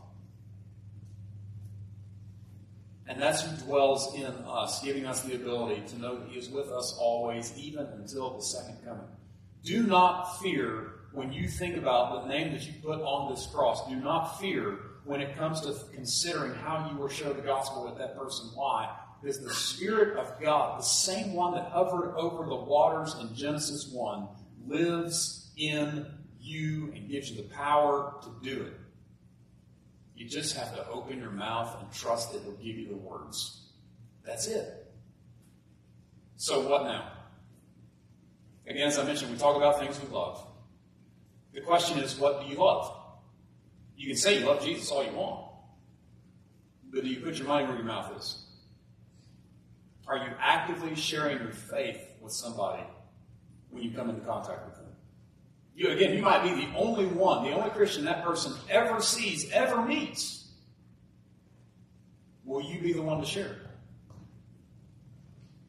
And that's who dwells in us, giving us the ability to know that He is with us always, even until the second coming. Do not fear when you think about the name that you put on this cross. Do not fear when it comes to considering how you will share the gospel with that person. Why? Because the Spirit of God, the same one that hovered over the waters in Genesis 1, lives in you and gives you the power to do it. You just have to open your mouth and trust that He'll give you the words. That's it. So, what now? Again, as I mentioned, we talk about things we love. The question is, what do you love? You can say you love Jesus all you want, but do you put your money where your mouth is? Are you actively sharing your faith with somebody when you come into contact with them? You, again, you might be the only one, the only Christian that person ever sees, ever meets. will you be the one to share?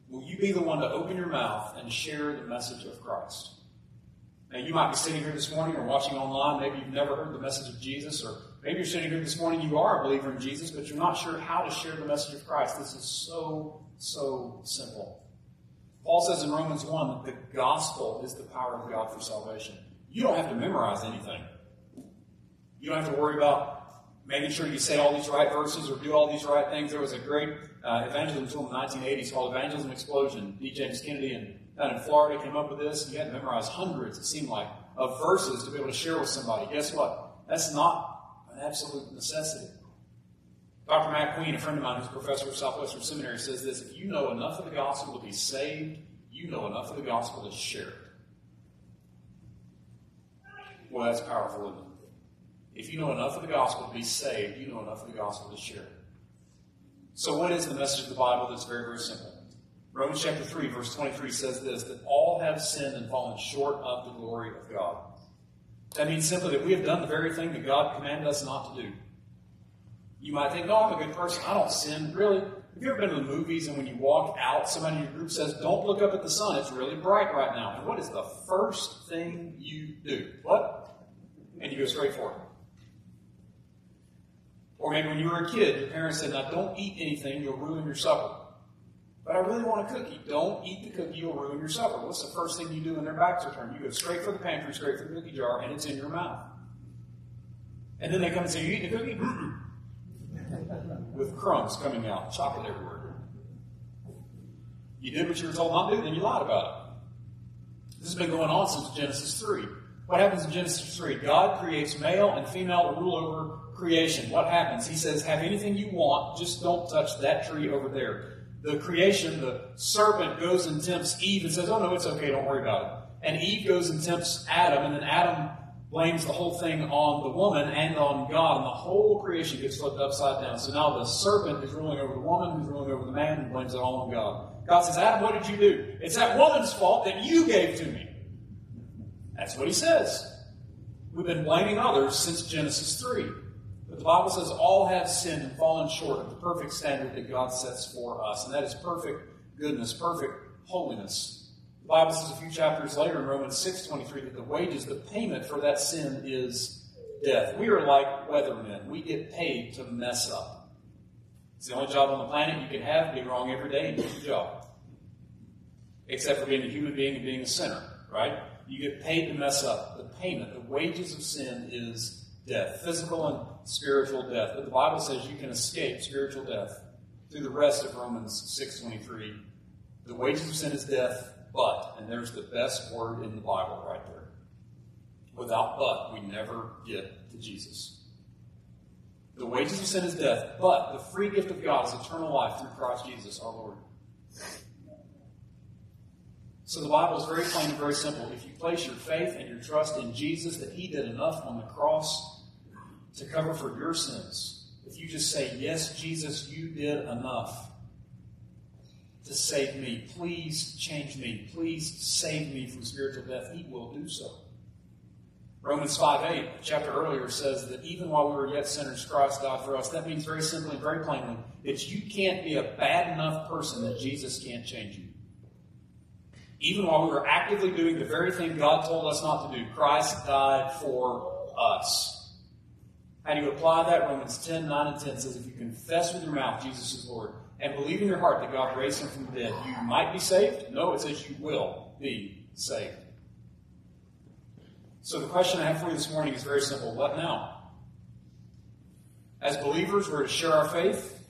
Will you be the one to open your mouth and share the message of Christ? Now, you might be sitting here this morning or watching online. Maybe you've never heard the message of Jesus, or maybe you're sitting here this morning, you are a believer in Jesus, but you're not sure how to share the message of Christ. This is so, so simple. Paul says in Romans 1 that the gospel is the power of God for salvation. You don't have to memorize anything. You don't have to worry about making sure you say all these right verses or do all these right things. There was a great uh, evangelism tool in the 1980s called Evangelism Explosion. D. James Kennedy and down in Florida came up with this. You had to memorize hundreds, it seemed like, of verses to be able to share with somebody. Guess what? That's not an absolute necessity. Dr. Matt Queen, a friend of mine who's a professor of Southwestern Seminary, says this if you know enough of the gospel to be saved, you know enough of the gospel to share it. Well, that's powerful? If you know enough of the gospel to be saved, you know enough of the gospel to share it. So, what is the message of the Bible that's very, very simple? Romans chapter 3, verse 23 says this that all have sinned and fallen short of the glory of God. That means simply that we have done the very thing that God commanded us not to do. You might think, no, I'm a good person. I don't sin. Really? Have you ever been to the movies and when you walk out, somebody in your group says, don't look up at the sun. It's really bright right now. And what is the first thing you do? What? And you go straight for it. Or maybe when you were a kid, your parents said, now don't eat anything, you'll ruin your supper. But I really want a cookie. Don't eat the cookie, you'll ruin your supper. What's the first thing you do when their backs are turned? You go straight for the pantry, straight for the cookie jar, and it's in your mouth. And then they come and say, You eat the cookie? With crumbs coming out, chocolate everywhere. You did what you were told not to do, then you lied about it. This has been going on since Genesis 3. What happens in Genesis 3? God creates male and female to rule over creation. What happens? He says, Have anything you want, just don't touch that tree over there the creation, the serpent goes and tempts Eve and says, Oh, no, it's okay, don't worry about it. And Eve goes and tempts Adam, and then Adam blames the whole thing on the woman and on God, and the whole creation gets flipped upside down. So now the serpent is ruling over the woman, who's ruling over the man, and blames it all on God. God says, Adam, what did you do? It's that woman's fault that you gave to me. That's what he says. We've been blaming others since Genesis 3. But the Bible says all have sinned and fallen short of the perfect standard that God sets for us, and that is perfect goodness, perfect holiness. The Bible says a few chapters later in Romans 6:23 that the wages, the payment for that sin is death. We are like weathermen. We get paid to mess up. It's the only job on the planet you can have, be wrong every day and do your job. Except for being a human being and being a sinner, right? You get paid to mess up. The payment, the wages of sin is death, physical and spiritual death. But the Bible says you can escape spiritual death through the rest of Romans 6.23. The wages of sin is death, but, and there's the best word in the Bible right there. Without but, we never get to Jesus. The wages of sin is death, but the free gift of God is eternal life through Christ Jesus our Lord. So the Bible is very plain and very simple. If you place your faith and your trust in Jesus, that He did enough on the cross to cover for your sins. If you just say, Yes, Jesus, you did enough to save me. Please change me. Please save me from spiritual death. He will do so. Romans 5 8, a chapter earlier, says that even while we were yet sinners, Christ died for us. That means very simply, very plainly, that you can't be a bad enough person that Jesus can't change you. Even while we were actively doing the very thing God told us not to do, Christ died for us. How do you apply that? Romans 10, 9, and 10 says, If you confess with your mouth Jesus is Lord and believe in your heart that God raised him from the dead, you might be saved. No, it says you will be saved. So the question I have for you this morning is very simple. What now? As believers, we're to share our faith.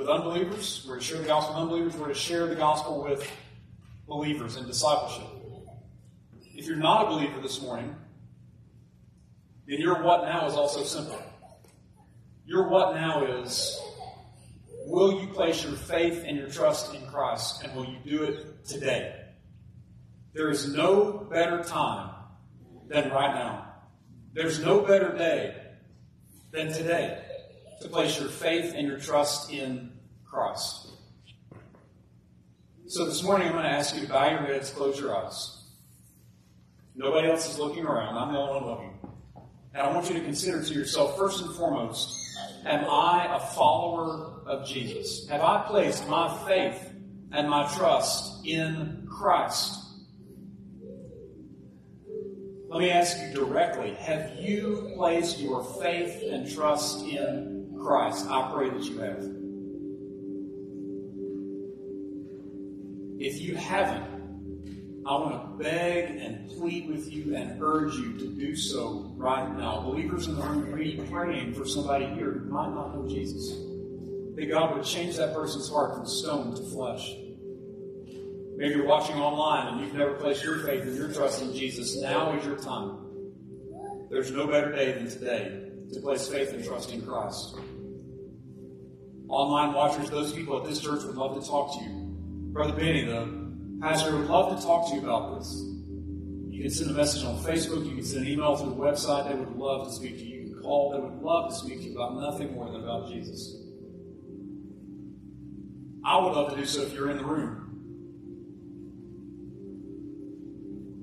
With unbelievers, we're to share the gospel with unbelievers. We're to share the gospel with believers in discipleship. If you're not a believer this morning, then your what now is also simple. Your what now is will you place your faith and your trust in Christ, and will you do it today? There is no better time than right now. There's no better day than today to place your faith and your trust in Christ. So this morning I'm going to ask you to bow your heads, close your eyes. Nobody else is looking around. I'm the only one looking. And I want you to consider to yourself, first and foremost, Am I a follower of Jesus? Have I placed my faith and my trust in Christ? Let me ask you directly Have you placed your faith and trust in Christ? I pray that you have. If you haven't, I want to beg and plead with you and urge you to do so right now. Believers in the room, praying for somebody here who might not know Jesus. That God would change that person's heart from stone to flesh. Maybe you're watching online and you've never placed your faith and your trust in Jesus. Now is your time. There's no better day than today to place faith and trust in Christ. Online watchers, those people at this church would love to talk to you. Brother Benny, the pastor, would love to talk to you about this. You can send a message on Facebook, you can send an email through the website. They would love to speak to you. You can call, they would love to speak to you about nothing more than about Jesus. I would love to do so if you're in the room.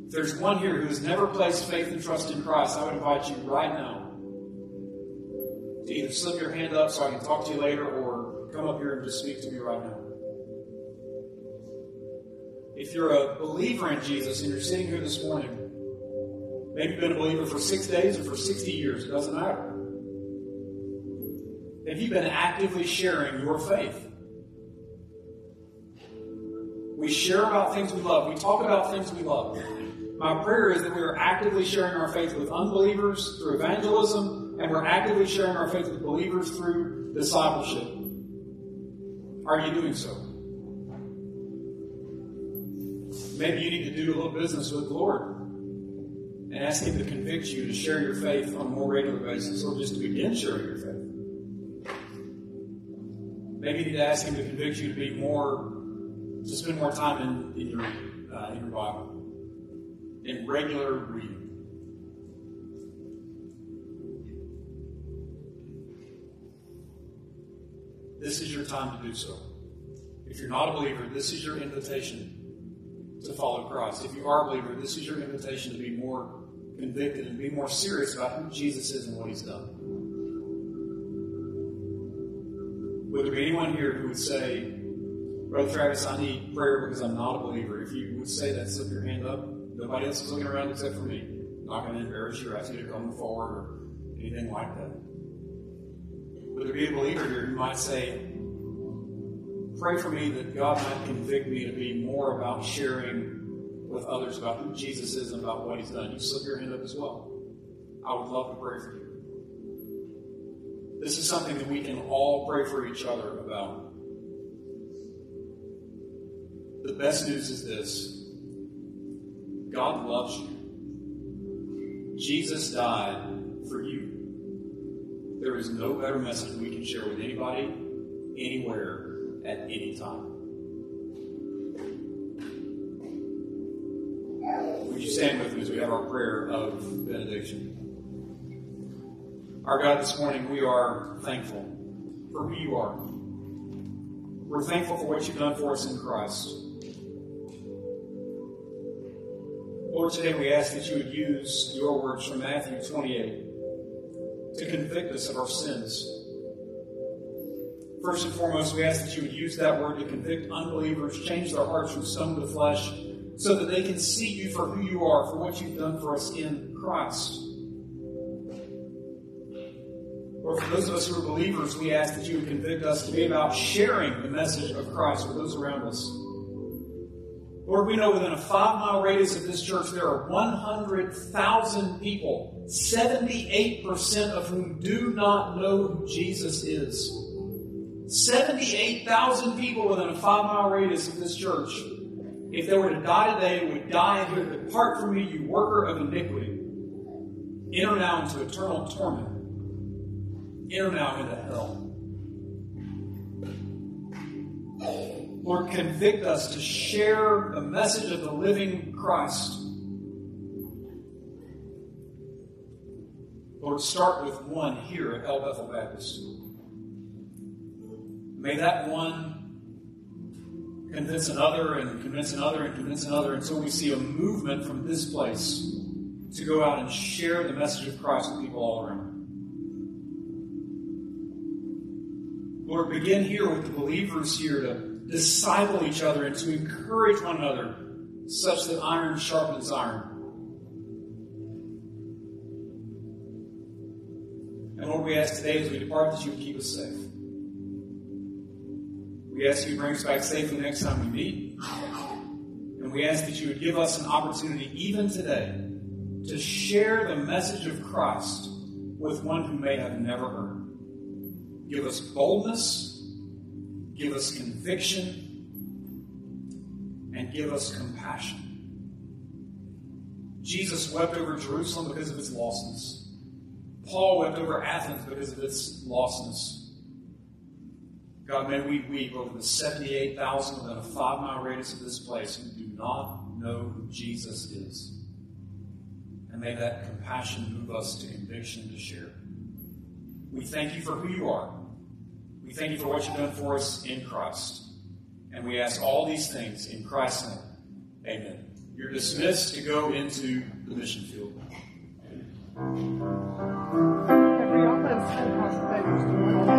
If there's one here who has never placed faith and trust in Christ, I would invite you right now to either slip your hand up so I can talk to you later or come up here and just speak to me right now. If you're a believer in Jesus and you're sitting here this morning, maybe you've been a believer for six days or for 60 years, it doesn't matter. Have you been actively sharing your faith? We share about things we love. We talk about things we love. My prayer is that we are actively sharing our faith with unbelievers through evangelism, and we're actively sharing our faith with believers through discipleship. Are you doing so? Maybe you need to do a little business with the Lord and ask Him to convict you to share your faith on a more regular basis or just to begin sharing your faith. Maybe you need to ask Him to convict you to be more, to spend more time in, in, your, uh, in your Bible in regular reading. This is your time to do so. If you're not a believer, this is your invitation to follow Christ. If you are a believer, this is your invitation to be more convicted and be more serious about who Jesus is and what he's done. Would there be anyone here who would say, Brother Travis, I need prayer because I'm not a believer? If you would say that, slip your hand up. Nobody else is looking around except for me. I'm not going to embarrass you or ask you to come forward or anything like that. Would there be a believer here who might say, Pray for me that God might convict me to be more about sharing with others about who Jesus is and about what He's done? You slip your hand up as well. I would love to pray for you. This is something that we can all pray for each other about. The best news is this God loves you. Jesus died for you. There is no better message we can share with anybody, anywhere, at any time. Would you stand with me as we have our prayer of benediction? Our God, this morning we are thankful for who you are. We're thankful for what you've done for us in Christ. Lord, today we ask that you would use your words from Matthew 28 to convict us of our sins. First and foremost, we ask that you would use that word to convict unbelievers, change their hearts from stone to flesh, so that they can see you for who you are, for what you've done for us in Christ. Or for those of us who are believers, we ask that you would convict us to be about sharing the message of Christ with those around us. Lord, we know within a five mile radius of this church there are 100,000 people, 78% of whom do not know who Jesus is. 78,000 people within a five mile radius of this church. If they were to die today, would die and hear, Depart from me, you worker of iniquity. Enter now into eternal torment. Enter now into hell. Lord, convict us to share the message of the living Christ. Lord, start with one here at El Bethel Baptist. May that one convince another and convince another and convince another until we see a movement from this place to go out and share the message of Christ with people all around. Lord, begin here with the believers here to disciple each other and to encourage one another such that iron sharpens iron. And Lord, we ask today as we depart that you would keep us safe. We ask you to bring us back safely next time we meet. And we ask that you would give us an opportunity, even today, to share the message of Christ with one who may have never heard. Give us boldness, give us conviction, and give us compassion. Jesus wept over Jerusalem because of its lostness. Paul wept over Athens because of its lostness. God, may we weep over the 78,000 within a five mile radius of this place who do not know who Jesus is. And may that compassion move us to conviction to share. We thank you for who you are. We thank you for what you've done for us in Christ. And we ask all these things in Christ's name. Amen. You're dismissed to go into the mission field. Amen.